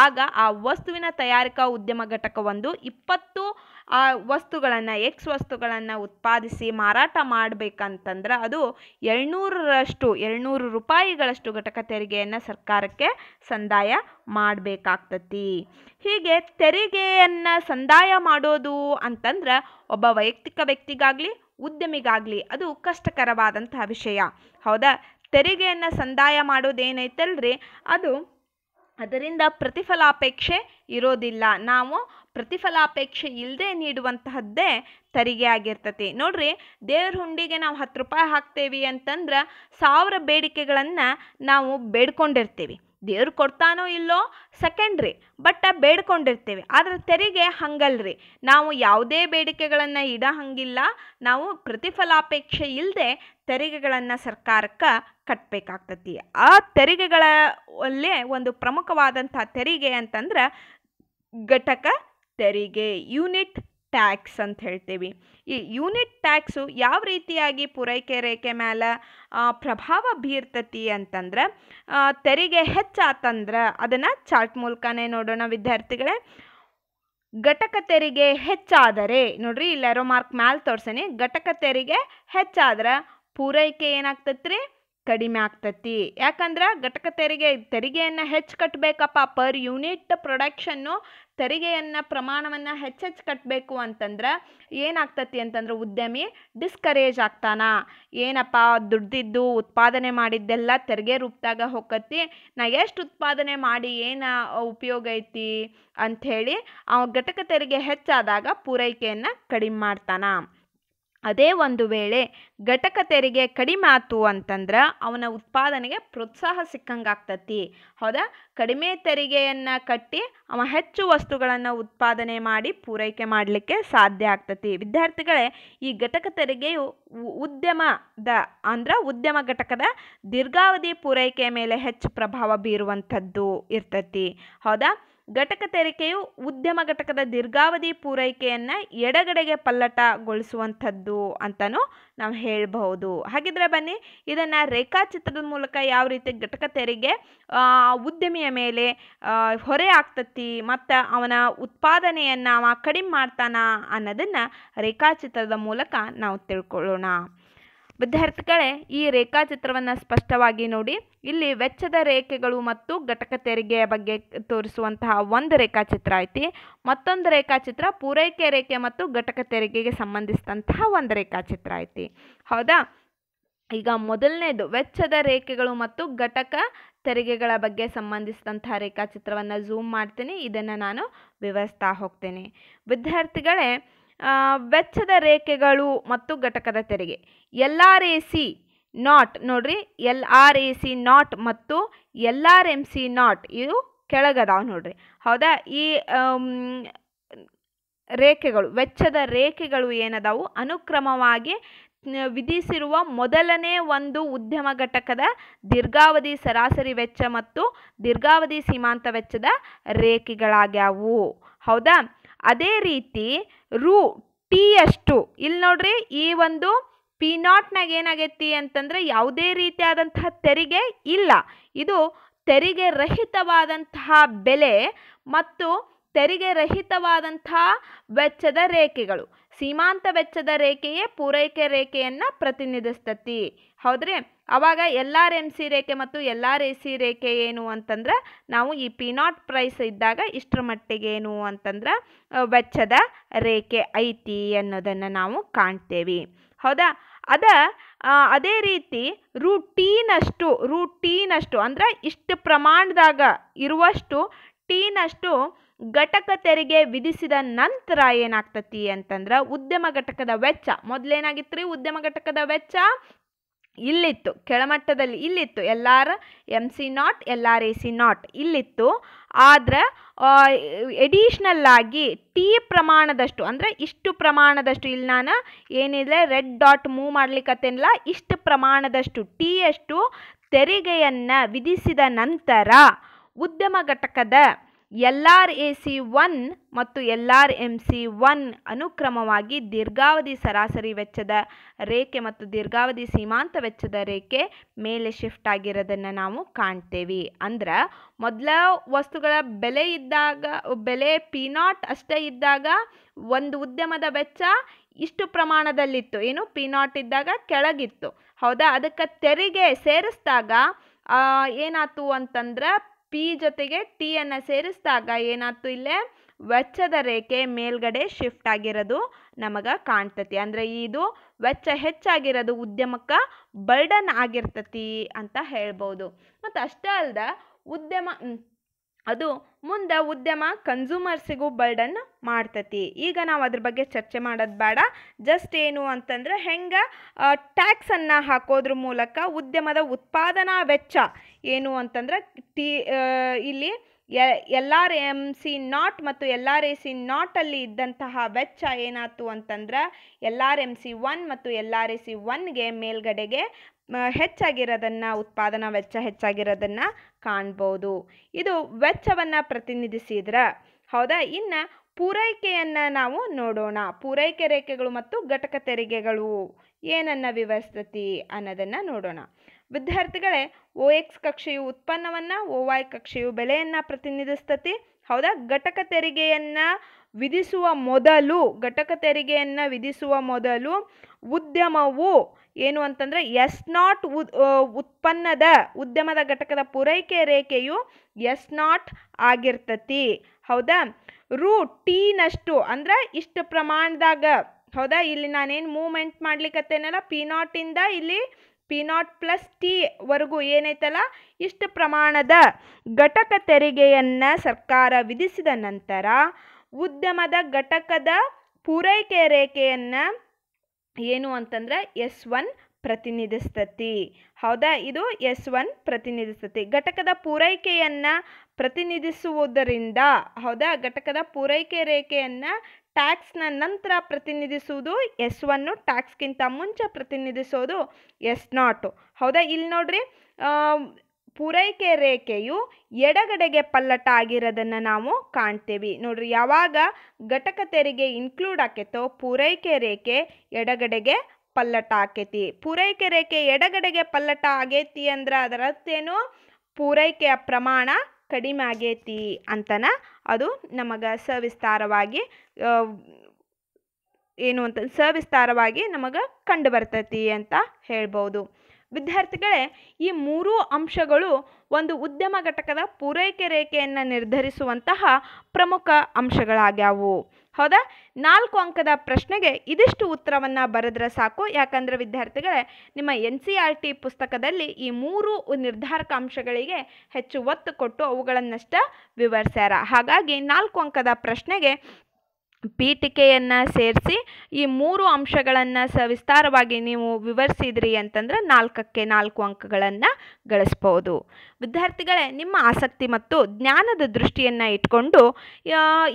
ಆಗ ಆ ವಸ್ತುವಿನ ತಯಾರಿಕಾ ಉದ್ಯಮ ಘಟಕ ಒಂದು ಇಪ್ಪತ್ತು ಆ ವಸ್ತುಗಳನ್ನು ಎಕ್ಸ್ ವಸ್ತುಗಳನ್ನು ಉತ್ಪಾದಿಸಿ ಮಾರಾಟ ಮಾಡಬೇಕಂತಂದ್ರೆ ಅದು ಏಳ್ನೂರರಷ್ಟು ಏಳ್ನೂರು ರೂಪಾಯಿಗಳಷ್ಟು ಘಟಕ ತೆರಿಗೆಯನ್ನು ಸರ್ಕಾರಕ್ಕೆ ಸಂದಾಯ ಮಾಡಬೇಕಾಗ್ತತಿ. ಹೀಗೆ ತೆರಿಗೆಯನ್ನು ಸಂದಾಯ ಮಾಡೋದು ಅಂತಂದ್ರೆ ಒಬ್ಬ ವೈಯಕ್ತಿಕ ವ್ಯಕ್ತಿಗಾಗಲಿ, ಉದ್ಯಮಿಗಾಗಲಿ ಅದು ಕಷ್ಟಕರವಾದಂತಹ ವಿಷಯ. ಹೌದಾ? ತೆರಿಗೆಯನ್ನು ಸಂದಾಯ ಮಾಡೋದೇನೈತಲ್ರಿ? ಅದು ಅದರಿಂದ ಪ್ರತಿಫಲಾಪೇಕ್ಷೆ ಇರೋದಿಲ್ಲ. ನಾವು ಪ್ರತಿಫಲಾಪೇಕ್ಷೆ ಇಲ್ಲದೆ ನೀಡುವಂತಹದ್ದೇ ತೆರಿಗೆ ಆಗಿರ್ತತಿ. ನೋಡ್ರಿ, ದೇವ್ರ ಹುಂಡಿಗೆ ನಾವು ಹತ್ತು ರೂಪಾಯಿ ಹಾಕ್ತೇವಿ ಅಂತಂದ್ರೆ ಸಾವಿರ ಬೇಡಿಕೆಗಳನ್ನು ನಾವು ಬೇಡ್ಕೊಂಡಿರ್ತೀವಿ. ದೇವ್ರು ಕೊಡ್ತಾನೋ ಇಲ್ಲೋ ಸೆಕೆಂಡ್ರಿ ಬಟ್ ಬೇಡ್ಕೊಂಡಿರ್ತೀವಿ. ಆದರೆ ತೆರಿಗೆ ಹಂಗಲ್ರಿ. ನಾವು ಯಾವುದೇ ಬೇಡಿಕೆಗಳನ್ನು ಇಡ ಹಂಗಿಲ್ಲ, ನಾವು ಪ್ರತಿಫಲಾಪೇಕ್ಷೆ ಇಲ್ಲದೆ ತೆರಿಗೆಗಳನ್ನು ಸರ್ಕಾರಕ್ಕೆ ಕಟ್ಟಬೇಕಾಗ್ತತಿ ಆ ತೆರಿಗೆಗಳಲ್ಲೇ ಒಂದು ಪ್ರಮುಖವಾದಂಥ ತೆರಿಗೆ ಅಂತಂದ್ರೆ ಘಟಕ ತೆರಿಗೆ ಯೂನಿಟ್ ಟ್ಯಾಕ್ಸ್ ಅಂತ ಹೇಳ್ತೀವಿ. ಈ ಯೂನಿಟ್ ಟ್ಯಾಕ್ಸು ಯಾವ ರೀತಿಯಾಗಿ ಪೂರೈಕೆ ರೇಖೆ ಮೇಲೆ ಪ್ರಭಾವ ಬೀರ್ತತಿ ಅಂತಂದ್ರೆ ತೆರಿಗೆ ಹೆಚ್ಚಾತಂದ್ರೆ ಅದನ್ನು ಚಾರ್ಟ್ ಮೂಲಕನೇ ನೋಡೋಣ ವಿದ್ಯಾರ್ಥಿಗಳೇ. ಘಟಕ ತೆರಿಗೆ ಹೆಚ್ಚಾದರೆ, ನೋಡ್ರಿ ಇಲ್ಲಾರೋ ಮಾರ್ಕ್ ಮ್ಯಾಲೆ ತೋರ್ಸೇನೆ, ಘಟಕ ತೆರಿಗೆ ಹೆಚ್ಚಾದ್ರೆ ಪೂರೈಕೆ ಏನಾಗ್ತತ್ರಿ? ಕಡಿಮೆ ಆಗ್ತತಿ. ಯಾಕಂದ್ರೆ ಘಟಕ ತೆರಿಗೆ, ತೆರಿಗೆಯನ್ನು ಹೆಚ್ಚು ಕಟ್ಟಬೇಕಪ್ಪ ಪರ್ ಯೂನಿಟ್ ಪ್ರೊಡಕ್ಷನ್ನು ತೆರಿಗೆಯನ್ನು ಪ್ರಮಾಣವನ್ನು ಹೆಚ್ಚೆಚ್ಚು ಕಟ್ಟಬೇಕು ಅಂತಂದ್ರೆ ಏನಾಗ್ತತಿ ಅಂತಂದ್ರೆ ಉದ್ಯಮಿ ಡಿಸ್ಕರೇಜ್ ಆಗ್ತಾನ. ಏನಪ್ಪ ದುಡ್ದಿದ್ದು ಉತ್ಪಾದನೆ ಮಾಡಿದ್ದೆಲ್ಲ ತೆರಿಗೆ ರೂಪದಾಗ ಹೊಕ್ಕತಿ ನಾ ಎಷ್ಟು ಉತ್ಪಾದನೆ ಮಾಡಿ ಏನು ಉಪಯೋಗ ಐತಿ ಅಂಥೇಳಿ ಆ ಘಟಕ ತೆರಿಗೆ ಹೆಚ್ಚಾದಾಗ ಪೂರೈಕೆಯನ್ನು ಕಡಿಮೆ ಮಾಡ್ತಾನ. ಅದೇ ಒಂದು ವೇಳೆ ಘಟಕ ತೆರಿಗೆ ಕಡಿಮೆ ಆಯ್ತು ಅಂತಂದ್ರೆ ಅವನ ಉತ್ಪಾದನೆಗೆ ಪ್ರೋತ್ಸಾಹ ಸಿಕ್ಕಂಗಾಗ್ತತಿ. ಹೌದಾ? ಕಡಿಮೆ ತೆರಿಗೆಯನ್ನು ಕಟ್ಟಿ ಅವ ಹೆಚ್ಚು ವಸ್ತುಗಳನ್ನು ಉತ್ಪಾದನೆ ಮಾಡಿ ಪೂರೈಕೆ ಮಾಡಲಿಕ್ಕೆ ಸಾಧ್ಯ ಆಗ್ತತಿ. ವಿದ್ಯಾರ್ಥಿಗಳೇ, ಈ ಘಟಕ ತೆರಿಗೆಯು ಉದ್ಯಮದ ಅಂದ್ರೆ ಉದ್ಯಮ ಘಟಕದ ದೀರ್ಘಾವಧಿ ಪೂರೈಕೆಯ ಮೇಲೆ ಹೆಚ್ಚು ಪ್ರಭಾವ ಬೀರುವಂಥದ್ದು ಇರ್ತತಿ. ಹೌದಾ? ಘಟಕ ತೆರಿಕೆಯು ಉದ್ಯಮ ಘಟಕದ ದೀರ್ಘಾವಧಿ ಪೂರೈಕೆಯನ್ನು ಎಡಗಡೆಗೆ ಪಲ್ಲಟಗೊಳಿಸುವಂಥದ್ದು ಅಂತಲೂ ನಾವು ಹೇಳಬಹುದು. ಹಾಗಿದ್ರೆ ಬನ್ನಿ, ಇದನ್ನು ರೇಖಾಚಿತ್ರದ ಮೂಲಕ ಯಾವ ರೀತಿ ಘಟಕ ತೆರಿಗೆ ಉದ್ಯಮಿಯ ಮೇಲೆ ಹೊರೆ ಆಗ್ತತಿ, ಮತ್ತು ಅವನ ಉತ್ಪಾದನೆಯನ್ನು ಅವ ಕಡಿಮೆ ಮಾಡ್ತಾನ ಅನ್ನೋದನ್ನು ರೇಖಾಚಿತ್ರದ ಮೂಲಕ ನಾವು ತಿಳ್ಕೊಳ್ಳೋಣ. ವಿದ್ಯಾರ್ಥಿಗಳೇ, ಈ ರೇಖಾಚಿತ್ರವನ್ನು ಸ್ಪಷ್ಟವಾಗಿ ನೋಡಿ. ಇಲ್ಲಿ ವೆಚ್ಚದ ರೇಖೆಗಳು ಮತ್ತು ಘಟಕ ತೆರಿಗೆಯ ಬಗ್ಗೆ ತೋರಿಸುವಂತಹ ಒಂದು ರೇಖಾಚಿತ್ರ ಐತಿ. ಮತ್ತೊಂದು ರೇಖಾಚಿತ್ರ ಪೂರೈಕೆ ರೇಖೆ ಮತ್ತು ಘಟಕ ತೆರಿಗೆಗೆ ಸಂಬಂಧಿಸಿದಂತಹ ಒಂದು ರೇಖಾಚಿತ್ರ ಐತಿ. ಹೌದಾ? ಈಗ ಮೊದಲನೇದು, ವೆಚ್ಚದ ರೇಖೆಗಳು ಮತ್ತು ಘಟಕ ತೆರಿಗೆಗಳ ಬಗ್ಗೆ ಸಂಬಂಧಿಸಿದಂತಹ ರೇಖಾಚಿತ್ರವನ್ನು ಝೂಮ್ ಮಾಡ್ತೀನಿ. ಇದನ್ನು ನಾನು ವಿವರಿಸ್ತಾ ಹೋಗ್ತೇನೆ. ವಿದ್ಯಾರ್ಥಿಗಳೇ ವೆಚ್ಚದ ರೇಖೆಗಳು ಮತ್ತು ಘಟಕದ ತೆರಿಗೆ. L R A C naught ನೋಡ್ರಿ, L R A C naught ಮತ್ತು L R M C naught ಇದು ಕೆಳಗದಾವ ನೋಡ್ರಿ. ಹೌದಾ? ಈ ರೇಖೆಗಳು, ವೆಚ್ಚದ ರೇಖೆಗಳು ಏನದಾವು? ಅನುಕ್ರಮವಾಗಿ ವಿಧಿಸಿರುವ ಮೊದಲನೇ ಒಂದು ಉದ್ಯಮ ಘಟಕದ ದೀರ್ಘಾವಧಿ ಸರಾಸರಿ ವೆಚ್ಚ ಮತ್ತು ದೀರ್ಘಾವಧಿ ಸೀಮಾಂತ ವೆಚ್ಚದ ರೇಖೆಗಳಾಗ್ಯಾವು. ಹೌದಾ? ಅದೇ ರೀತಿ ರು ಟಿ ಅಷ್ಟು. ಇಲ್ಲಿ ನೋಡ್ರಿ ಈ ಒಂದು ಪಿ ನಾಟ್ನಾಗ ಏನಾಗೈತಿ ಅಂತಂದ್ರೆ ಯಾವುದೇ ರೀತಿಯಾದಂತಹ ತೆರಿಗೆ ಇಲ್ಲ. ಇದು ತೆರಿಗೆ ರಹಿತವಾದಂತಹ ಬೆಲೆ ಮತ್ತು ತೆರಿಗೆ ರಹಿತವಾದಂತಹ ವೆಚ್ಚದ ರೇಖೆಗಳು. ಸೀಮಾಂತ ವೆಚ್ಚದ ರೇಖೆಯೇ ಪೂರೈಕೆ ರೇಖೆಯನ್ನು ಪ್ರತಿನಿಧಿಸ್ತತಿ. ಹೌದ್ರಿ? ಅವಾಗ ಎಲ್ ಆರ್ ಎಂ ಸಿ ರೇಖೆ ಮತ್ತು ಎಲ್ ಆರ್ ಎ ಸಿ ರೇಖೆ ಏನು ಅಂತಂದ್ರೆ, ನಾವು ಈ ಪಿ ನಾಟ್ ಪ್ರೈಸ್ ಇದ್ದಾಗ ಇಷ್ಟರ ಮಟ್ಟಿಗೆ ಏನು ಅಂತಂದ್ರೆ ವೆಚ್ಚದ ರೇಖೆ ಐತಿ ಅನ್ನೋದನ್ನು ನಾವು ಕಾಣ್ತೇವೆ. ಹೌದಾ? ಅದ ಅದೇ ರೀತಿ ರೂಟೀನಷ್ಟು ರೂಟೀನಷ್ಟು ಅಂದ್ರೆ ಇಷ್ಟು ಪ್ರಮಾಣದಾಗ ಇರುವಷ್ಟು ಟೀನಷ್ಟು ಘಟಕ ತೆರಿಗೆ ವಿಧಿಸಿದ ನಂತರ ಏನಾಗ್ತತಿ ಅಂತಂದ್ರೆ, ಉದ್ಯಮ ಘಟಕದ ವೆಚ್ಚ. ಮೊದಲೇನಾಗಿತ್ತು ರೀ ಉದ್ಯಮ ಘಟಕದ ವೆಚ್ಚ? ಇಲ್ಲಿತ್ತು, ಕೆಳಮಟ್ಟದಲ್ಲಿ ಇಲ್ಲಿತ್ತು. L R M C naught L R A C naught ಇಲ್ಲಿತ್ತು. ಆದರೆ ಎಡಿಷ್ನಲ್ ಆಗಿ ಟಿ ಪ್ರಮಾಣದಷ್ಟು, ಅಂದರೆ ಇಷ್ಟು ಪ್ರಮಾಣದಷ್ಟು ಇಲ್ಲಿ ನಾನು ಏನಿದೆ ರೆಡ್ ಡಾಟ್ ಮೂವ್ ಮಾಡ್ಲಿಕ್ಕತ್ತೇನಿಲ್ಲ ಇಷ್ಟು ಪ್ರಮಾಣದಷ್ಟು ಟಿಯಷ್ಟು ತೆರಿಗೆಯನ್ನು ವಿಧಿಸಿದ ನಂತರ ಉದ್ಯಮ ಘಟಕದ L R A C one ಮತ್ತು L R M C one ಅನುಕ್ರಮವಾಗಿ ದೀರ್ಘಾವಧಿ ಸರಾಸರಿ ವೆಚ್ಚದ ರೇಖೆ ಮತ್ತು ದೀರ್ಘಾವಧಿ ಸೀಮಾಂತ ವೆಚ್ಚದ ರೇಖೆ ಮೇಲೆ ಶಿಫ್ಟ್ ಆಗಿರೋದನ್ನು ನಾವು ಕಾಣ್ತೇವೆ. ಅಂದ್ರೆ ಮೊದಲ ವಸ್ತುಗಳ ಬೆಲೆ ಇದ್ದಾಗ, ಬೆಲೆ ಪಿ ನಾಟ್ ಅಷ್ಟೇ ಇದ್ದಾಗ ಒಂದು ಉದ್ಯಮದ ವೆಚ್ಚ ಇಷ್ಟು ಪ್ರಮಾಣದಲ್ಲಿತ್ತು. ಏನು? ಪಿ ನಾಟ್ ಇದ್ದಾಗ ಕೆಳಗಿತ್ತು. ಹೌದಾ? ಅದಕ್ಕೆ ತೆರಿಗೆ ಸೇರಿಸಿದಾಗ ಏನಾಯ್ತು ಅಂತಂದ್ರೆ ಪಿ ಜೊತೆಗೆ ಟಿಯನ್ನು ಸೇರಿಸಿದಾಗ ಏನಾಯ್ತು ಇಲ್ಲೇ? ವೆಚ್ಚದ ರೇಖೆ ಮೇಲ್ಗಡೆ ಶಿಫ್ಟ್ ಆಗಿರೋದು ನಮಗೆ ಕಾಣ್ತತಿ. ಅಂದರೆ ಇದು ವೆಚ್ಚ ಹೆಚ್ಚಾಗಿರೋದು ಉದ್ಯಮಕ್ಕೆ ಬರ್ಡನ್ ಆಗಿರ್ತತಿ ಅಂತ ಹೇಳ್ಬೋದು. ಮತ್ತು ಅಷ್ಟೇ ಅಲ್ದ ಉದ್ಯಮ ಅದು ಮುಂದೆ ಉದ್ಯಮ ಕನ್ಸೂಮರ್ಸಿಗೂ ಬರ್ಡನ್ ಮಾಡ್ತತಿ. ಈಗ ನಾವು ಅದ್ರ ಬಗ್ಗೆ ಚರ್ಚೆ ಮಾಡೋದು ಬೇಡ. ಜಸ್ಟ್ ಏನು ಅಂತಂದ್ರೆ ಹೆಂಗೆ ಟ್ಯಾಕ್ಸನ್ನು ಹಾಕೋದ್ರ ಮೂಲಕ ಉದ್ಯಮದ ಉತ್ಪಾದನಾ ವೆಚ್ಚ ಏನು ಅಂತಂದ್ರೆ ಟಿ ಇಲ್ಲಿ L R M C naught ಮತ್ತು ಎಲ್ ಆರ್ ಎ ಸಿ ನಾಟಲ್ಲಿ ಇದ್ದಂತಹ ವೆಚ್ಚ ಏನಾಯ್ತು ಅಂತಂದ್ರೆ L R M C one ಮತ್ತು ಎಲ್ ಆರ್ ಎ ಸಿ ಒನ್ಗೆ ಮೇಲ್ಗಡೆಗೆ ಹೆಚ್ಚಾಗಿರೋದನ್ನು, ಉತ್ಪಾದನಾ ವೆಚ್ಚ ಹೆಚ್ಚಾಗಿರೋದನ್ನು ಕಾಣ್ಬೋದು. ಇದು ವೆಚ್ಚವನ್ನು ಪ್ರತಿನಿಧಿಸಿದ್ರ, ಹೌದಾ? ಇನ್ನು ಪೂರೈಕೆಯನ್ನು ನಾವು ನೋಡೋಣ. ಪೂರೈಕೆ ರೇಖೆಗಳು ಮತ್ತು ಘಟಕ ತೆರಿಗೆಗಳು ಏನನ್ನು ವಿವರಿಸ್ತತಿ ಅನ್ನೋದನ್ನು ನೋಡೋಣ. ವಿದ್ಯಾರ್ಥಿಗಳೇ, ಓ ಎಕ್ಸ್ ಕಕ್ಷೆಯು ಉತ್ಪನ್ನವನ್ನು, ಓ ವೈ ಕಕ್ಷೆಯು ಬೆಲೆಯನ್ನು ಪ್ರತಿನಿಧಿಸ್ತತಿ, ಹೌದಾ? ಘಟಕ ತೆರಿಗೆಯನ್ನು ವಿಧಿಸುವ ಮೊದಲು, ಘಟಕ ತೆರಿಗೆಯನ್ನು ವಿಧಿಸುವ ಮೊದಲು ಉದ್ಯಮವು ಏನು ಅಂತಂದರೆ ಎಸ್ ನಾಟ್ ಉತ್ಪನ್ನದ, ಉದ್ಯಮದ ಘಟಕದ ಪೂರೈಕೆ ರೇಖೆಯು ಎಸ್ ನಾಟ್ ಆಗಿರ್ತತಿ. ಹೌದಾ? ರೂ ಟೀನಷ್ಟು ಅಂದ್ರೆ ಇಷ್ಟು ಪ್ರಮಾಣದಾಗ. ಹೌದಾ? ಇಲ್ಲಿ ನಾನೇನು ಮೂವ್ಮೆಂಟ್ ಮಾಡ್ಲಿಕ್ಕತ್ತೇನಲ್ಲ ಪಿ ನಾಟಿಂದ ಇಲ್ಲಿ ಪಿ ನಾಟ್ ಪ್ಲಸ್ ಟಿ ವರೆಗೂ ಏನೈತಲ್ಲ, ಇಷ್ಟು ಪ್ರಮಾಣದ ಘಟಕ ತೆರಿಗೆಯನ್ನು ಸರ್ಕಾರ ವಿಧಿಸಿದ ನಂತರ ಉದ್ಯಮದ ಘಟಕದ ಪೂರೈಕೆ ರೇಖೆಯನ್ನು ಏನು ಅಂತಂದ್ರೆ ಎಸ್ ಒನ್ ಪ್ರತಿನಿಧಿಸ್ತತಿ. ಹೌದಾ? ಇದು ಎಸ್ ಒನ್ ಪ್ರತಿನಿಧಿಸ್ತತಿ. ಘಟಕದ ಪೂರೈಕೆಯನ್ನು ಪ್ರತಿನಿಧಿಸುವುದರಿಂದ, ಹೌದಾ? ಘಟಕದ ಪೂರೈಕೆ ರೇಖೆಯನ್ನು ಟ್ಯಾಕ್ಸ್ನ ನಂತರ ಪ್ರತಿನಿಧಿಸುವುದು ಎಸ್ ಒನ್ನು ಟ್ಯಾಕ್ಸ್ಗಿಂತ ಮುಂಚೆ ಪ್ರತಿನಿಧಿಸೋದು ಎಸ್ ನಾಟು. ಹೌದಾ? ಇಲ್ಲಿ ನೋಡ್ರಿ ಪೂರೈಕೆ ರೇಖೆಯು ಎಡಗಡೆಗೆ ಪಲ್ಲಟ ಆಗಿರೋದನ್ನು ನಾವು ಕಾಣ್ತೇವೆ. ನೋಡ್ರಿ, ಯಾವಾಗ ಘಟಕ ತೆರಿಗೆ ಇನ್ಕ್ಲೂಡ್ ಆಕೈತೋ ಪೂರೈಕೆ ರೇಖೆ ಎಡಗಡೆಗೆ ಪಲ್ಲಟ ಆಕೈತಿ. ಪೂರೈಕೆ ರೇಖೆ ಎಡಗಡೆಗೆ ಪಲ್ಲಟ ಆಗೈತಿ ಅಂದ್ರೆ ಅದರ ಅರ್ಥೇನು ಪೂರೈಕೆಯ ಪ್ರಮಾಣ ಕಡಿಮೆ ಆಗೈತಿ ಅಂತನ ಅದು ನಮಗೆ ಸವಿಸ್ತಾರವಾಗಿ ಏನು ಅಂತ ಸವಿಸ್ತಾರವಾಗಿ ನಮಗೆ ಕಂಡು ಬರ್ತೈತಿ ಅಂತ ಹೇಳ್ಬೋದು. ವಿದ್ಯಾರ್ಥಿಗಳೇ, ಈ ಮೂರೂ ಅಂಶಗಳು ಒಂದು ಉದ್ಯಮ ಘಟಕದ ಪೂರೈಕೆ ರೇಖೆಯನ್ನು ನಿರ್ಧರಿಸುವಂತಹ ಪ್ರಮುಖ ಅಂಶಗಳಾಗ್ಯಾವು. ಹೌದಾ? ನಾಲ್ಕು ಅಂಕದ ಪ್ರಶ್ನೆಗೆ ಇದಿಷ್ಟು ಉತ್ತರವನ್ನು ಬರೆದ್ರೆ ಸಾಕು. ಯಾಕಂದರೆ ವಿದ್ಯಾರ್ಥಿಗಳೇ, ನಿಮ್ಮ ಎನ್ ಸಿ ಆರ್ ಟಿ ಪುಸ್ತಕದಲ್ಲಿ ಈ ಮೂರು ನಿರ್ಧಾರಕ ಅಂಶಗಳಿಗೆ ಹೆಚ್ಚು ಒತ್ತು ಕೊಟ್ಟು ಅವುಗಳನ್ನಷ್ಟ ವಿವರಿಸ್ಯಾರ. ಹಾಗಾಗಿ ನಾಲ್ಕು ಅಂಕದ ಪ್ರಶ್ನೆಗೆ ಪೀಠಿಕೆಯನ್ನು ಸೇರಿಸಿ ಈ ಮೂರು ಅಂಶಗಳನ್ನು ಸವಿಸ್ತಾರವಾಗಿ ನೀವು ವಿವರಿಸಿದ್ರಿ ಅಂತಂದ್ರೆ ನಾಲ್ಕಕ್ಕೆ ನಾಲ್ಕು ಅಂಕಗಳನ್ನು ಗಳಿಸ್ಬೋದು. ವಿದ್ಯಾರ್ಥಿಗಳೇ, ನಿಮ್ಮ ಆಸಕ್ತಿ ಮತ್ತು ಜ್ಞಾನದ ದೃಷ್ಟಿಯನ್ನು ಇಟ್ಕೊಂಡು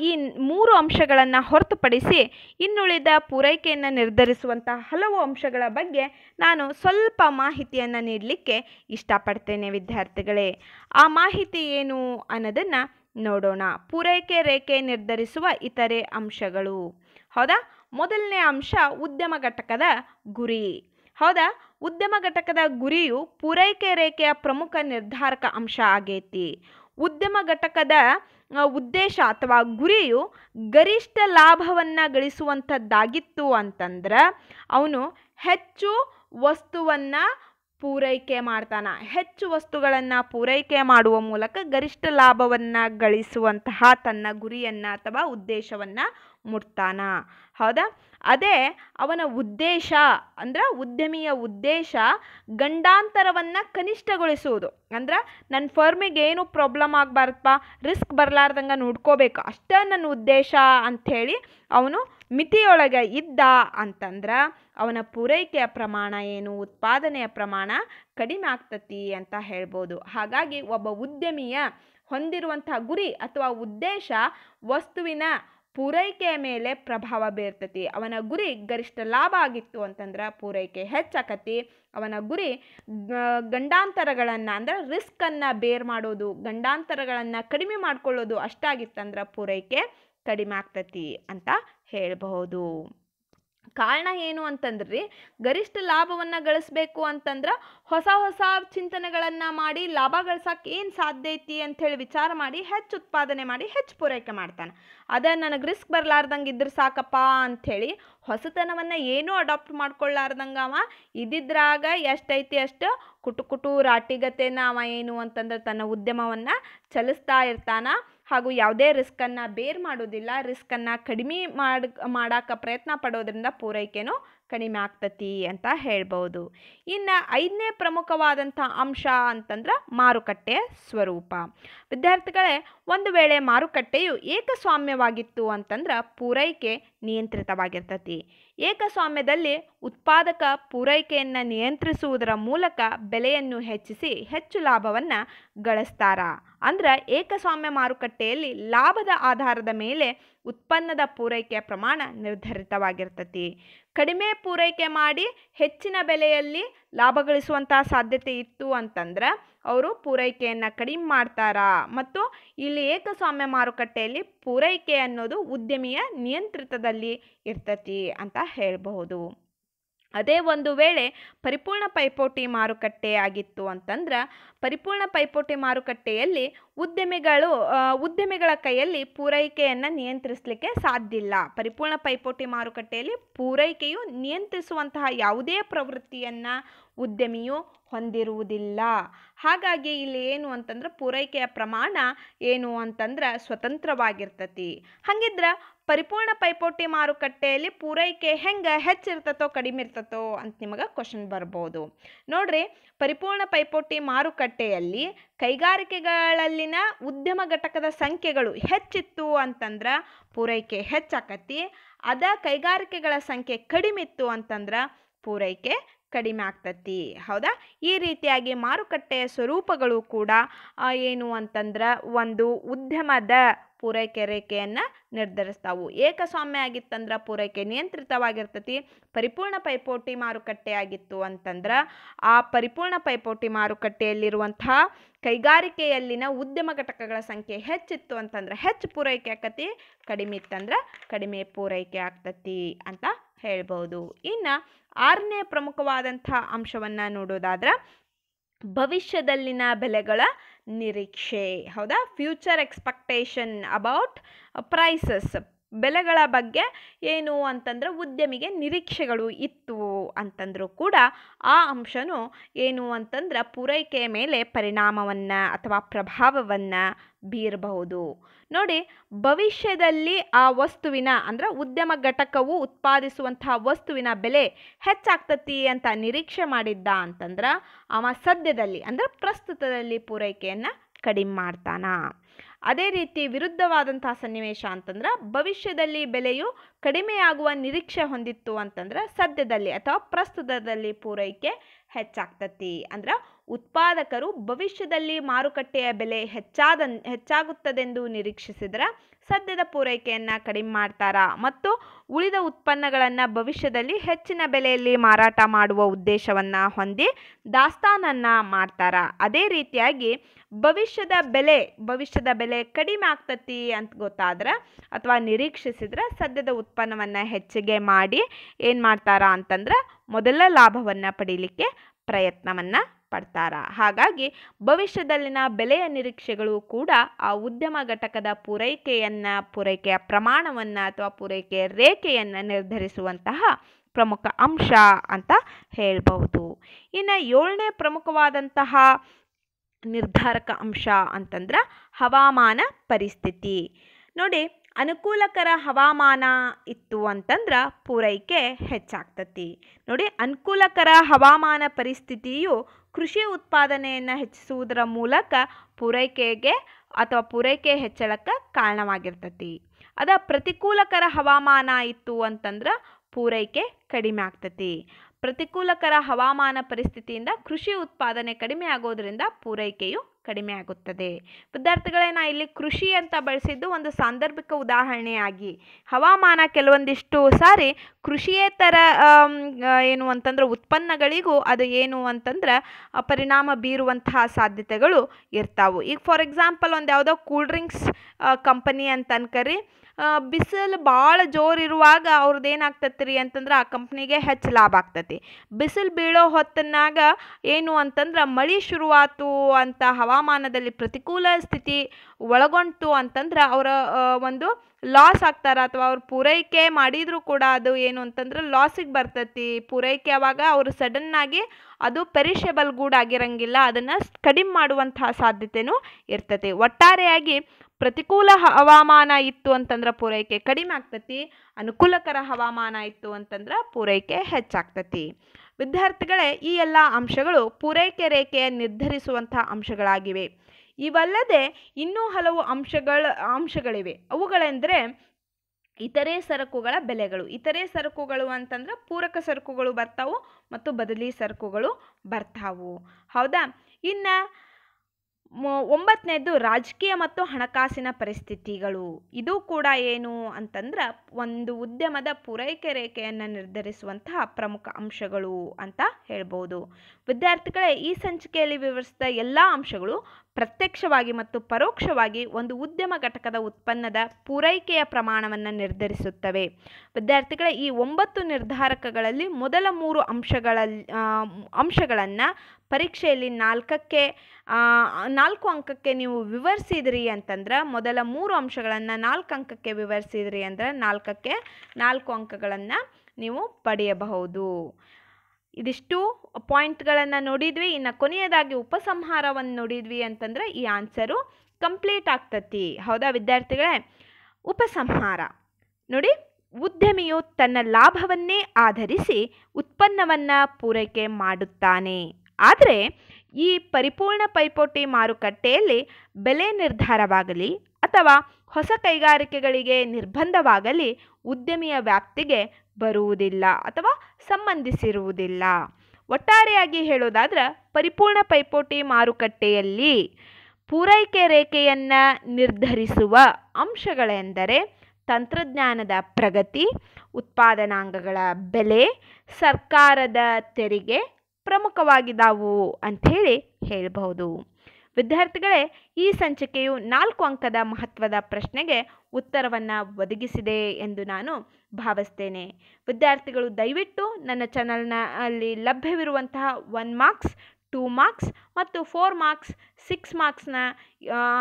ಈ ಮೂರು ಅಂಶಗಳನ್ನು ಹೊರತುಪಡಿಸಿ ಇನ್ನುಳಿದ ಪೂರೈಕೆಯನ್ನು ನಿರ್ಧರಿಸುವಂಥ ಹಲವು ಅಂಶಗಳ ಬಗ್ಗೆ ನಾನು ಸ್ವಲ್ಪ ಮಾಹಿತಿಯನ್ನು ನೀಡಲಿಕ್ಕೆ ಇಷ್ಟಪಡ್ತೇನೆ ವಿದ್ಯಾರ್ಥಿಗಳೇ. ಆ ಮಾಹಿತಿ ಏನು ಅನ್ನೋದನ್ನು ನೋಡೋಣ. ಪೂರೈಕೆ ರೇಖೆ ನಿರ್ಧರಿಸುವ ಇತರೆ ಅಂಶಗಳು. ಹೌದಾ? ಮೊದಲನೇ ಅಂಶ ಉದ್ಯಮ ಘಟಕದ ಗುರಿ. ಹೌದಾ? ಉದ್ಯಮ ಘಟಕದ ಗುರಿಯು ಪೂರೈಕೆ ರೇಖೆಯ ಪ್ರಮುಖ ನಿರ್ಧಾರಕ ಅಂಶ ಆಗೈತಿ. ಉದ್ಯಮ ಘಟಕದ ಉದ್ದೇಶ ಅಥವಾ ಗುರಿಯು ಗರಿಷ್ಠ ಲಾಭವನ್ನು ಗಳಿಸುವಂಥದ್ದಾಗಿತ್ತು ಅಂತಂದ್ರೆ, ಅವನು ಹೆಚ್ಚು ವಸ್ತುವನ್ನು ಪೂರೈಕೆ ಮಾಡ್ತಾನೆ. ಹೆಚ್ಚು ವಸ್ತುಗಳನ್ನು ಪೂರೈಕೆ ಮಾಡುವ ಮೂಲಕ ಗರಿಷ್ಠ ಲಾಭವನ್ನು ಗಳಿಸುವಂತಹ ತನ್ನ ಗುರಿಯನ್ನು ಅಥವಾ ಉದ್ದೇಶವನ್ನು ಮುಟ್ತಾನ. ಹೌದಾ? ಅದೇ ಅವನ ಉದ್ದೇಶ ಅಂದ್ರೆ ಉದ್ಯಮಿಯ ಉದ್ದೇಶ ಗಂಡಾಂತರವನ್ನು ಕನಿಷ್ಠಗೊಳಿಸುವುದು. ಅಂದ್ರೆ ನನ್ನ ಫರ್ಮಿಗೆ ಏನು ಪ್ರಾಬ್ಲಮ್ ಆಗಬಾರ್ದಪ್ಪ ರಿಸ್ಕ್ ಬರಲಾರ್ದಂಗೆ ನೋಡ್ಕೋಬೇಕು. ಅಷ್ಟೇ ನನ್ನ ಉದ್ದೇಶ ಅಂಥೇಳಿ ಅವನು ಮಿತಿಯೊಳಗೆ ಇದ್ದ ಅಂತಂದ್ರೆ ಅವನ ಪೂರೈಕೆಯ ಪ್ರಮಾಣ ಏನು, ಉತ್ಪಾದನೆಯ ಪ್ರಮಾಣ ಕಡಿಮೆ ಆಗ್ತತಿ ಅಂತ ಹೇಳ್ಬೋದು. ಹಾಗಾಗಿ ಒಬ್ಬ ಉದ್ಯಮಿಯ ಹೊಂದಿರುವಂತಹ ಗುರಿ ಅಥವಾ ಉದ್ದೇಶ ವಸ್ತುವಿನ ಪೂರೈಕೆಯ ಮೇಲೆ ಪ್ರಭಾವ ಬೀರ್ತತಿ. ಅವನ ಗುರಿ ಗರಿಷ್ಠ ಲಾಭ ಆಗಿತ್ತು ಅಂತಂದ್ರೆ ಪೂರೈಕೆ ಹೆಚ್ಚಾಕತಿ. ಅವನ ಗುರಿ ಗಂಡಾಂತರಗಳನ್ನು ಅಂದ್ರೆ ರಿಸ್ಕನ್ನು ಬೇರ್ ಮಾಡೋದು, ಗಂಡಾಂತರಗಳನ್ನು ಕಡಿಮೆ ಮಾಡ್ಕೊಳ್ಳೋದು ಅಷ್ಟಾಗಿತ್ತಂದ್ರೆ ಪೂರೈಕೆ ಕಡಿಮೆ ಆಗ್ತತಿ ಅಂತ ಹೇಳಬಹುದು ಕಾರಣ ಏನು ಅಂತಂದ್ರಿ, ಗರಿಷ್ಠ ಲಾಭವನ್ನು ಗಳಿಸ್ಬೇಕು ಅಂತಂದ್ರೆ ಹೊಸ ಹೊಸ ಚಿಂತನೆಗಳನ್ನು ಮಾಡಿ ಲಾಭ ಗಳಿಸೋಕೆ ಏನು ಸಾಧ್ಯ ಐತಿ ಅಂಥೇಳಿ ವಿಚಾರ ಮಾಡಿ ಹೆಚ್ಚು ಉತ್ಪಾದನೆ ಮಾಡಿ ಹೆಚ್ಚು ಪೂರೈಕೆ ಮಾಡ್ತಾನೆ. ಅದೇ ನನಗೆ ರಿಸ್ಕ್ ಬರಲಾರ್ದಂಗೆ ಇದ್ರೆ ಸಾಕಪ್ಪ ಅಂಥೇಳಿ ಹೊಸತನವನ್ನು ಏನೂ ಅಡಾಪ್ಟ್ ಮಾಡ್ಕೊಳ್ಳಾರ್ದಂಗೆ ಅವ. ಇದ್ದಿದ್ರಾಗ ಎಷ್ಟೈತಿ ಅಷ್ಟು ಕುಟು ಕುಟು ರಾಟಿಗತೆನ ಅವ ಏನು ಅಂತಂದ್ರೆ ತನ್ನ ಉದ್ಯಮವನ್ನು ಚಲಿಸ್ತಾ ಇರ್ತಾನ. ಹಾಗೂ ಯಾವುದೇ ರಿಸ್ಕನ್ನು ಬೇರ್ ಮಾಡೋದಿಲ್ಲ, ರಿಸ್ಕನ್ನು ಕಡಿಮೆ ಮಾಡ್ ಮಾಡಕ್ಕೆ ಪ್ರಯತ್ನ ಪಡೋದ್ರಿಂದ ಪೂರೈಕೆನೂ ಕಡಿಮೆ ಆಗ್ತತಿ ಅಂತ ಹೇಳ್ಬೋದು. ಇನ್ನು ಐದನೇ ಪ್ರಮುಖವಾದಂಥ ಅಂಶ ಅಂತಂದ್ರೆ ಮಾರುಕಟ್ಟೆ ಸ್ವರೂಪ. ವಿದ್ಯಾರ್ಥಿಗಳೇ, ಒಂದು ವೇಳೆ ಮಾರುಕಟ್ಟೆಯು ಏಕಸ್ವಾಮ್ಯವಾಗಿತ್ತು ಅಂತಂದ್ರೆ ಪೂರೈಕೆ ನಿಯಂತ್ರಿತವಾಗಿರ್ತತಿ. ಏಕಸ್ವಾಮ್ಯದಲ್ಲಿ ಉತ್ಪಾದಕ ಪೂರೈಕೆಯನ್ನು ನಿಯಂತ್ರಿಸುವುದರ ಮೂಲಕ ಬೆಲೆಯನ್ನು ಹೆಚ್ಚಿಸಿ ಹೆಚ್ಚು ಲಾಭವನ್ನು ಗಳಿಸ್ತಾರ. ಅಂದ್ರೆ ಏಕಸ್ವಾಮ್ಯ ಮಾರುಕಟ್ಟೆಯಲ್ಲಿ ಲಾಭದ ಆಧಾರದ ಮೇಲೆ ಉತ್ಪನ್ನದ ಪೂರೈಕೆಯ ಪ್ರಮಾಣ ನಿರ್ಧರಿತವಾಗಿರ್ತತಿ. ಕಡಿಮೆ ಪೂರೈಕೆ ಮಾಡಿ ಹೆಚ್ಚಿನ ಬೆಲೆಯಲ್ಲಿ ಲಾಭ ಗಳಿಸುವಂತಹ ಸಾಧ್ಯತೆ ಇತ್ತು ಅಂತಂದ್ರೆ ಅವರು ಪೂರೈಕೆಯನ್ನು ಕಡಿಮೆ ಮಾಡ್ತಾರಾ? ಮತ್ತು ಇಲ್ಲಿ ಏಕಸ್ವಾಮ್ಯ ಮಾರುಕಟ್ಟೆಯಲ್ಲಿ ಪೂರೈಕೆ ಅನ್ನೋದು ಉದ್ಯಮಿಯ ನಿಯಂತ್ರಿತದಲ್ಲಿ ಇರ್ತತಿ ಅಂತ ಹೇಳಬಹುದು. ಅದೇ ಒಂದು ವೇಳೆ ಪರಿಪೂರ್ಣ ಪೈಪೋಟಿ ಮಾರುಕಟ್ಟೆ ಆಗಿತ್ತು ಅಂತಂದ್ರೆ ಪರಿಪೂರ್ಣ ಪೈಪೋಟಿ ಮಾರುಕಟ್ಟೆಯಲ್ಲಿ ಉದ್ಯಮಿಗಳು ಉದ್ಯಮಿಗಳ ಕೈಯಲ್ಲಿ ಪೂರೈಕೆಯನ್ನು ನಿಯಂತ್ರಿಸಲಿಕ್ಕೆ ಸಾಧ್ಯ ಇಲ್ಲ. ಪರಿಪೂರ್ಣ ಪೈಪೋಟಿ ಮಾರುಕಟ್ಟೆಯಲ್ಲಿ ಪೂರೈಕೆಯು ನಿಯಂತ್ರಿಸುವಂತಹ ಯಾವುದೇ ಪ್ರವೃತ್ತಿಯನ್ನು ಉದ್ಯಮಿಯು ಹೊಂದಿರುವುದಿಲ್ಲ. ಹಾಗಾಗಿ ಇಲ್ಲಿ ಏನು ಅಂತಂದ್ರೆ ಪೂರೈಕೆಯ ಪ್ರಮಾಣ ಏನು ಅಂತಂದ್ರೆ ಸ್ವತಂತ್ರವಾಗಿರ್ತತಿ. ಹಂಗಿದ್ರೆ ಪರಿಪೂರ್ಣ ಪೈಪೋಟಿ ಮಾರುಕಟ್ಟೆಯಲ್ಲಿ ಪೂರೈಕೆ ಹೆಂಗೆ ಹೆಚ್ಚಿರ್ತತೋ ಕಡಿಮೆ ಇರ್ತತೋ ಅಂತ ನಿಮಗೆ ಕ್ವಶನ್ ಬರ್ಬೋದು. ನೋಡ್ರಿ, ಪರಿಪೂರ್ಣ ಪೈಪೋಟಿ ಮಾರುಕಟ್ಟೆಯಲ್ಲಿ ಕೈಗಾರಿಕೆಗಳಲ್ಲಿನ ಉದ್ಯಮ ಘಟಕದ ಸಂಖ್ಯೆಗಳು ಹೆಚ್ಚಿತ್ತು ಅಂತಂದ್ರೆ ಪೂರೈಕೆ ಹೆಚ್ಚಾಕತಿ. ಅದ ಕೈಗಾರಿಕೆಗಳ ಸಂಖ್ಯೆ ಕಡಿಮೆ ಇತ್ತು ಅಂತಂದ್ರೆ ಪೂರೈಕೆ ಕಡಿಮೆ ಆಗ್ತತಿ. ಹೌದಾ? ಈ ರೀತಿಯಾಗಿ ಮಾರುಕಟ್ಟೆಯ ಸ್ವರೂಪಗಳು ಕೂಡ ಏನು ಅಂತಂದ್ರೆ ಒಂದು ಉದ್ಯಮದ ಪೂರೈಕೆ ರೇಖೆಯನ್ನು ನಿರ್ಧರಿಸ್ತಾವು. ಏಕಸ್ವಾಮ್ಯ ಆಗಿತ್ತಂದ್ರೆ ಪೂರೈಕೆ ನಿಯಂತ್ರಿತವಾಗಿರ್ತತಿ. ಪರಿಪೂರ್ಣ ಪೈಪೋಟಿ ಮಾರುಕಟ್ಟೆ ಆಗಿತ್ತು ಅಂತಂದ್ರೆ, ಆ ಪರಿಪೂರ್ಣ ಪೈಪೋಟಿ ಮಾರುಕಟ್ಟೆಯಲ್ಲಿರುವಂತಹ ಕೈಗಾರಿಕೆಯಲ್ಲಿನ ಉದ್ಯಮ ಘಟಕಗಳ ಸಂಖ್ಯೆ ಹೆಚ್ಚಿತ್ತು ಅಂತಂದ್ರೆ, ಹೆಚ್ಚು ಪೂರೈಕೆ ಆಕತಿ, ಕಡಿಮೆ ಇತ್ತಂದ್ರೆ ಕಡಿಮೆ ಪೂರೈಕೆ ಆಗ್ತತಿ ಅಂತ ಹೇಳ್ಬೋದು. ಇನ್ನು ಆರನೇ ಪ್ರಮುಖವಾದಂಥ ಅಂಶವನ್ನು ನೋಡೋದಾದ್ರೆ ಭವಿಷ್ಯದಲ್ಲಿನ ಬೆಲೆಗಳ ನಿರೀಕ್ಷೆ. ಹೌದಾ? ಫ್ಯೂಚರ್ ಎಕ್ಸ್ಪೆಕ್ಟೇಷನ್ ಅಬೌಟ್ ಪ್ರೈಸಸ್ ಬೆಲೆಗಳ ಬಗ್ಗೆ ಏನು ಅಂತಂದ್ರೆ ಉದ್ಯಮಿಗೆ ನಿರೀಕ್ಷೆಗಳು ಇತ್ತು ಅಂತಂದರೂ ಕೂಡ ಆ ಅಂಶನೂ ಏನು ಅಂತಂದ್ರೆ ಪೂರೈಕೆಯ ಮೇಲೆ ಪರಿಣಾಮವನ್ನು ಅಥವಾ ಪ್ರಭಾವವನ್ನು ಬೀರಬಹುದು. ನೋಡಿ, ಭವಿಷ್ಯದಲ್ಲಿ ಆ ವಸ್ತುವಿನ ಅಂದ್ರೆ ಉದ್ಯಮ ಘಟಕವು ಉತ್ಪಾದಿಸುವಂತಹ ವಸ್ತುವಿನ ಬೆಲೆ ಹೆಚ್ಚಾಗ್ತತಿ ಅಂತ ನಿರೀಕ್ಷೆ ಮಾಡಿದ್ದ ಅಂತಂದ್ರೆ ಅವ ಸದ್ಯದಲ್ಲಿ ಅಂದ್ರೆ ಪ್ರಸ್ತುತದಲ್ಲಿ ಪೂರೈಕೆಯನ್ನು ಕಡಿಮೆ ಮಾಡ್ತಾನ. ಅದೇ ರೀತಿ ವಿರುದ್ಧವಾದಂತಹ ಸನ್ನಿವೇಶ ಅಂತಂದ್ರೆ ಭವಿಷ್ಯದಲ್ಲಿ ಬೆಲೆಯು ಕಡಿಮೆಯಾಗುವ ನಿರೀಕ್ಷೆ ಹೊಂದಿತ್ತು ಅಂತಂದ್ರೆ ಸದ್ಯದಲ್ಲಿ ಅಥವಾ ಪ್ರಸ್ತುತದಲ್ಲಿ ಪೂರೈಕೆ ಹೆಚ್ಚಾಗ್ತತಿ. ಅಂದ್ರೆ ಉತ್ಪಾದಕರು ಭವಿಷ್ಯದಲ್ಲಿ ಮಾರುಕಟ್ಟೆಯ ಬೆಲೆ ಹೆಚ್ಚಾದ ಹೆಚ್ಚಾಗುತ್ತದೆಂದು ನಿರೀಕ್ಷಿಸಿದ್ರೆ ಸದ್ಯದ ಪೂರೈಕೆಯನ್ನು ಕಡಿಮೆ ಮಾಡ್ತಾರಾ? ಮತ್ತು ಉಳಿದ ಉತ್ಪನ್ನಗಳನ್ನು ಭವಿಷ್ಯದಲ್ಲಿ ಹೆಚ್ಚಿನ ಬೆಲೆಯಲ್ಲಿ ಮಾರಾಟ ಮಾಡುವ ಉದ್ದೇಶವನ್ನು ಹೊಂದಿ ದಾಸ್ತಾನನ್ನು ಮಾಡ್ತಾರಾ? ಅದೇ ರೀತಿಯಾಗಿ ಭವಿಷ್ಯದ ಬೆಲೆ ಭವಿಷ್ಯದ ಬೆಲೆ ಕಡಿಮೆ ಆಗ್ತತಿ ಅಂತ ಗೊತ್ತಾದ್ರೆ ಅಥವಾ ನಿರೀಕ್ಷಿಸಿದ್ರೆ ಸದ್ಯದ ಉತ್ಪನ್ನವನ್ನು ಹೆಚ್ಚಿಗೆ ಮಾಡಿ ಏನು ಮಾಡ್ತಾರಾ ಅಂತಂದ್ರೆ ಮೊದಲ ಲಾಭವನ್ನು ಪಡೀಲಿಕ್ಕೆ ಪ್ರಯತ್ನವನ್ನು ಪಡ್ತಾರ? ಹಾಗಾಗಿ ಭವಿಷ್ಯದಲ್ಲಿನ ಬೆಲೆಯ ನಿರೀಕ್ಷೆಗಳು ಕೂಡ ಆ ಉದ್ಯಮ ಘಟಕದ ಪೂರೈಕೆಯನ್ನು, ಪೂರೈಕೆಯ ಪ್ರಮಾಣವನ್ನು ಅಥವಾ ಪೂರೈಕೆಯ ರೇಖೆಯನ್ನು ನಿರ್ಧರಿಸುವಂತಹ ಪ್ರಮುಖ ಅಂಶ ಅಂತ ಹೇಳಬಹುದು. ಇನ್ನು ಏಳನೇ ಪ್ರಮುಖವಾದಂತಹ ನಿರ್ಧಾರಕ ಅಂಶ ಅಂತಂದ್ರೆ ಹವಾಮಾನ ಪರಿಸ್ಥಿತಿ. ನೋಡಿ ಅನುಕೂಲಕರ ಹವಾಮಾನ ಇತ್ತು ಅಂತಂದ್ರೆ ಪೂರೈಕೆ ಹೆಚ್ಚಾಗ್ತತಿ. ನೋಡಿ, ಅನುಕೂಲಕರ ಹವಾಮಾನ ಪರಿಸ್ಥಿತಿಯು ಕೃಷಿ ಉತ್ಪಾದನೆಯನ್ನು ಹೆಚ್ಚಿಸುವುದರ ಮೂಲಕ ಪೂರೈಕೆಗೆ ಅಥವಾ ಪೂರೈಕೆ ಹೆಚ್ಚಳಕ್ಕೆ ಕಾರಣವಾಗಿರ್ತತಿ. ಅದ ಪ್ರತಿಕೂಲಕರ ಹವಾಮಾನ ಇತ್ತು ಅಂತಂದ್ರೆ ಪೂರೈಕೆ ಕಡಿಮೆ ಆಗ್ತತಿ. ಪ್ರತಿಕೂಲಕರ ಹವಾಮಾನ ಪರಿಸ್ಥಿತಿಯಿಂದ ಕೃಷಿ ಉತ್ಪಾದನೆ ಕಡಿಮೆ ಆಗೋದ್ರಿಂದ ಪೂರೈಕೆಯು ಕಡಿಮೆ ಆಗುತ್ತದೆ. ವಿದ್ಯಾರ್ಥಿಗಳೇ, ನಾ ಇಲ್ಲಿ ಕೃಷಿ ಅಂತ ಬಳಸಿದ್ದು ಒಂದು ಸಾಂದರ್ಭಿಕ ಉದಾಹರಣೆಯಾಗಿ. ಹವಾಮಾನ ಕೆಲವೊಂದಿಷ್ಟು ಸಾರಿ ಕೃಷಿಯೇತರ ಏನು ಅಂತಂದ್ರೆ ಉತ್ಪನ್ನಗಳಿಗೂ ಅದು ಏನು ಅಂತಂದ್ರೆ ಪರಿಣಾಮ ಬೀರುವಂತಹ ಸಾಧ್ಯತೆಗಳು ಇರ್ತಾವು. ಈಗ ಫಾರ್ ಎಕ್ಸಾಂಪಲ್ ಒಂದು ಯಾವುದೋ ಕೂಲ್ ಡ್ರಿಂಕ್ಸ್ ಕಂಪನಿ ಅಂತ ಅನ್ಕರಿ ಬಿಸಿಲು ಭಾಳ ಜೋರು ಇರುವಾಗ ಅವ್ರದ್ದು ಏನಾಗ್ತತಿ ರೀ ಅಂತಂದ್ರೆ ಆ ಕಂಪ್ನಿಗೆ ಹೆಚ್ಚು ಲಾಭ ಆಗ್ತತಿ. ಬಿಸಿಲು ಬೀಳೋ ಹೊತ್ತನಾಗ ಏನು ಅಂತಂದ್ರೆ ಮಳೆ ಶುರುವಾತು ಅಂತ ಹವಾಮಾನದಲ್ಲಿ ಪ್ರತಿಕೂಲ ಸ್ಥಿತಿ ಒಳಗೊಂತು ಅಂತಂದ್ರೆ ಅವರ ಒಂದು ಲಾಸ್ ಆಗ್ತಾರ ಅಥವಾ ಅವ್ರು ಪೂರೈಕೆ ಮಾಡಿದರೂ ಕೂಡ ಅದು ಏನು ಅಂತಂದ್ರೆ ಲಾಸಿಗೆ ಬರ್ತೈತಿ. ಪೂರೈಕೆ ಆವಾಗ ಅವರು ಸಡನ್ನಾಗಿ ಅದು ಪೆರಿಷಬಲ್ ಗೂಡ್ ಆಗಿರಂಗಿಲ್ಲ. ಅದನ್ನು ಕಡಿಮೆ ಮಾಡುವಂತಹ ಸಾಧ್ಯತೆನೂ ಇರ್ತೈತಿ. ಒಟ್ಟಾರೆಯಾಗಿ ಪ್ರತಿಕೂಲ ಹವಾಮಾನ ಇತ್ತು ಅಂತಂದ್ರೆ ಪೂರೈಕೆ ಕಡಿಮೆ ಆಗ್ತತಿ, ಅನುಕೂಲಕರ ಹವಾಮಾನ ಇತ್ತು ಅಂತಂದ್ರೆ ಪೂರೈಕೆ ಹೆಚ್ಚಾಗ್ತತಿ. ವಿದ್ಯಾರ್ಥಿಗಳೇ, ಈ ಎಲ್ಲ ಅಂಶಗಳು ಪೂರೈಕೆ ರೇಖೆಯ ನಿರ್ಧರಿಸುವಂಥ ಅಂಶಗಳಾಗಿವೆ. ಇವಲ್ಲದೆ ಇನ್ನೂ ಹಲವು ಅಂಶಗಳ, ಅಂಶಗಳಿವೆ. ಅವುಗಳೆಂದರೆ ಇತರೆ ಸರಕುಗಳ ಬೆಲೆಗಳು. ಇತರೆ ಸರಕುಗಳು ಅಂತಂದ್ರೆ ಪೂರಕ ಸರಕುಗಳು ಬರ್ತಾವು ಮತ್ತು ಬದಲಿ ಸರಕುಗಳು ಬರ್ತಾವು. ಹೌದಾ? ಇನ್ನು ಒಂಬತ್ತನೇದು ರಾಜಕೀಯ ಮತ್ತು ಹಣಕಾಸಿನ ಪರಿಸ್ಥಿತಿಗಳು. ಇದು ಕೂಡ ಏನು ಅಂತಂದ್ರೆ ಒಂದು ಉದ್ಯಮದ ಪೂರೈಕೆ ರೇಖೆಯನ್ನು ನಿರ್ಧರಿಸುವಂತಹ ಪ್ರಮುಖ ಅಂಶಗಳು ಅಂತ ಹೇಳ್ಬೋದು. ವಿದ್ಯಾರ್ಥಿಗಳೇ, ಈ ಸಂಚಿಕೆಯಲ್ಲಿ ವಿವರಿಸಿದ ಎಲ್ಲ ಅಂಶಗಳು ಪ್ರತ್ಯಕ್ಷವಾಗಿ ಮತ್ತು ಪರೋಕ್ಷವಾಗಿ ಒಂದು ಉದ್ಯಮ ಘಟಕದ ಉತ್ಪನ್ನದ ಪೂರೈಕೆಯ ಪ್ರಮಾಣವನ್ನು ನಿರ್ಧರಿಸುತ್ತವೆ. ವಿದ್ಯಾರ್ಥಿಗಳೇ, ಈ ಒಂಬತ್ತು ನಿರ್ಧಾರಕಗಳಲ್ಲಿ ಮೊದಲ ಮೂರು ಅಂಶಗಳಲ್ಲಿ ಅಂಶಗಳನ್ನು ಪರೀಕ್ಷೆಯಲ್ಲಿ ನಾಲ್ಕಕ್ಕೆ ನಾಲ್ಕು ಅಂಕಕ್ಕೆ ನೀವು ವಿವರಿಸಿದ್ರಿ ಅಂತಂದ್ರೆ ಮೊದಲ ಮೂರು ಅಂಶಗಳನ್ನು ನಾಲ್ಕು ಅಂಕಕ್ಕೆ ವಿವರಿಸಿದ್ರಿ ಅಂದ್ರೆ ನಾಲ್ಕಕ್ಕೆ ನಾಲ್ಕು ಅಂಕಗಳನ್ನು ನೀವು ಪಡೆಯಬಹುದು. ಇದಿಷ್ಟು ಪಾಯಿಂಟ್ಗಳನ್ನು ನೋಡಿದ್ವಿ. ಇನ್ನು ಕೊನೆಯದಾಗಿ ಉಪಸಂಹಾರವನ್ನು ನೋಡಿದ್ವಿ ಅಂತಂದ್ರೆ ಈ ಆನ್ಸರು ಕಂಪ್ಲೀಟ್ ಆಗ್ತತಿ. ಹೌದಾ ವಿದ್ಯಾರ್ಥಿಗಳೇ? ಉಪಸಂಹಾರ. ನೋಡಿ, ಉದ್ಯಮಿಯು ತನ್ನ ಲಾಭವನ್ನೇ ಆಧರಿಸಿ ಉತ್ಪನ್ನವನ್ನು ಪೂರೈಕೆ ಮಾಡುತ್ತಾನೆ. ಆದರೆ ಈ ಪರಿಪೂರ್ಣ ಪೈಪೋಟಿ ಮಾರುಕಟ್ಟೆಯಲ್ಲಿ ಬೆಲೆ ನಿರ್ಧಾರವಾಗಲಿ ಅಥವಾ ಹೊಸ ಕೈಗಾರಿಕೆಗಳಿಗೆ ನಿರ್ಬಂಧವಾಗಲಿ ಉದ್ಯಮಿಯ ವ್ಯಾಪ್ತಿಗೆ ಬರುವುದಿಲ್ಲ ಅಥವಾ ಸಂಬಂಧಿಸಿರುವುದಿಲ್ಲ. ಒಟ್ಟಾರೆಯಾಗಿ ಹೇಳೋದಾದ್ರೆ ಪರಿಪೂರ್ಣ ಪೈಪೋಟಿ ಮಾರುಕಟ್ಟೆಯಲ್ಲಿ ಪೂರೈಕೆ ರೇಖೆಯನ್ನು ನಿರ್ಧರಿಸುವ ಅಂಶಗಳೆಂದರೆ ತಂತ್ರಜ್ಞಾನದ ಪ್ರಗತಿ, ಉತ್ಪಾದನಾಂಗಗಳ ಬೆಲೆ, ಸರ್ಕಾರದ ತೆರಿಗೆ ಪ್ರಮುಖವಾಗಿದ್ದಾವು ಅಂಥೇಳಿ ಹೇಳಬಹುದು. ವಿದ್ಯಾರ್ಥಿಗಳೇ, ಈ ಸಂಚಿಕೆಯು ನಾಲ್ಕು ಅಂಕದ ಮಹತ್ವದ ಪ್ರಶ್ನೆಗೆ ಉತ್ತರವನ್ನು ಒದಗಿಸಿದೆ ಎಂದು ನಾನು ಭಾವಿಸ್ತೇನೆ. ವಿದ್ಯಾರ್ಥಿಗಳು, ದಯವಿಟ್ಟು ನನ್ನ ಚಾನಲ್ನ ಅಲ್ಲಿ ಲಭ್ಯವಿರುವಂತಹ ಒನ್ ಮಾರ್ಕ್ಸ್, ಟೂ ಮಾರ್ಕ್ಸ್ ಮತ್ತು ಫೋರ್ ಮಾರ್ಕ್ಸ್, ಸಿಕ್ಸ್ ಮಾರ್ಕ್ಸ್ನ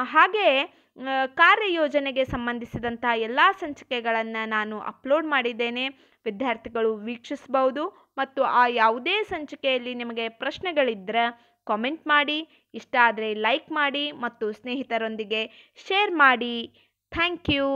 ಹಾಗೆಯೇ ಕಾರ್ಯಯೋಜನೆಗೆ ಸಂಬಂಧಿಸಿದಂಥ ಎಲ್ಲ ಸಂಚಿಕೆಗಳನ್ನು ನಾನು ಅಪ್ಲೋಡ್ ಮಾಡಿದ್ದೇನೆ. ವಿದ್ಯಾರ್ಥಿಗಳು ವೀಕ್ಷಿಸಬಹುದು. ಮತ್ತು ಆ ಯಾವುದೇ ಸಂಚಿಕೆಯಲ್ಲಿ ನಿಮಗೆ ಪ್ರಶ್ನೆಗಳಿದ್ದರೆ ಕಾಮೆಂಟ್ ಮಾಡಿ, ಇಷ್ಟ ಆದರೆ ಲೈಕ್ ಮಾಡಿ ಮತ್ತು ಸ್ನೇಹಿತರೊಂದಿಗೆ ಶೇರ್ ಮಾಡಿ. Thank you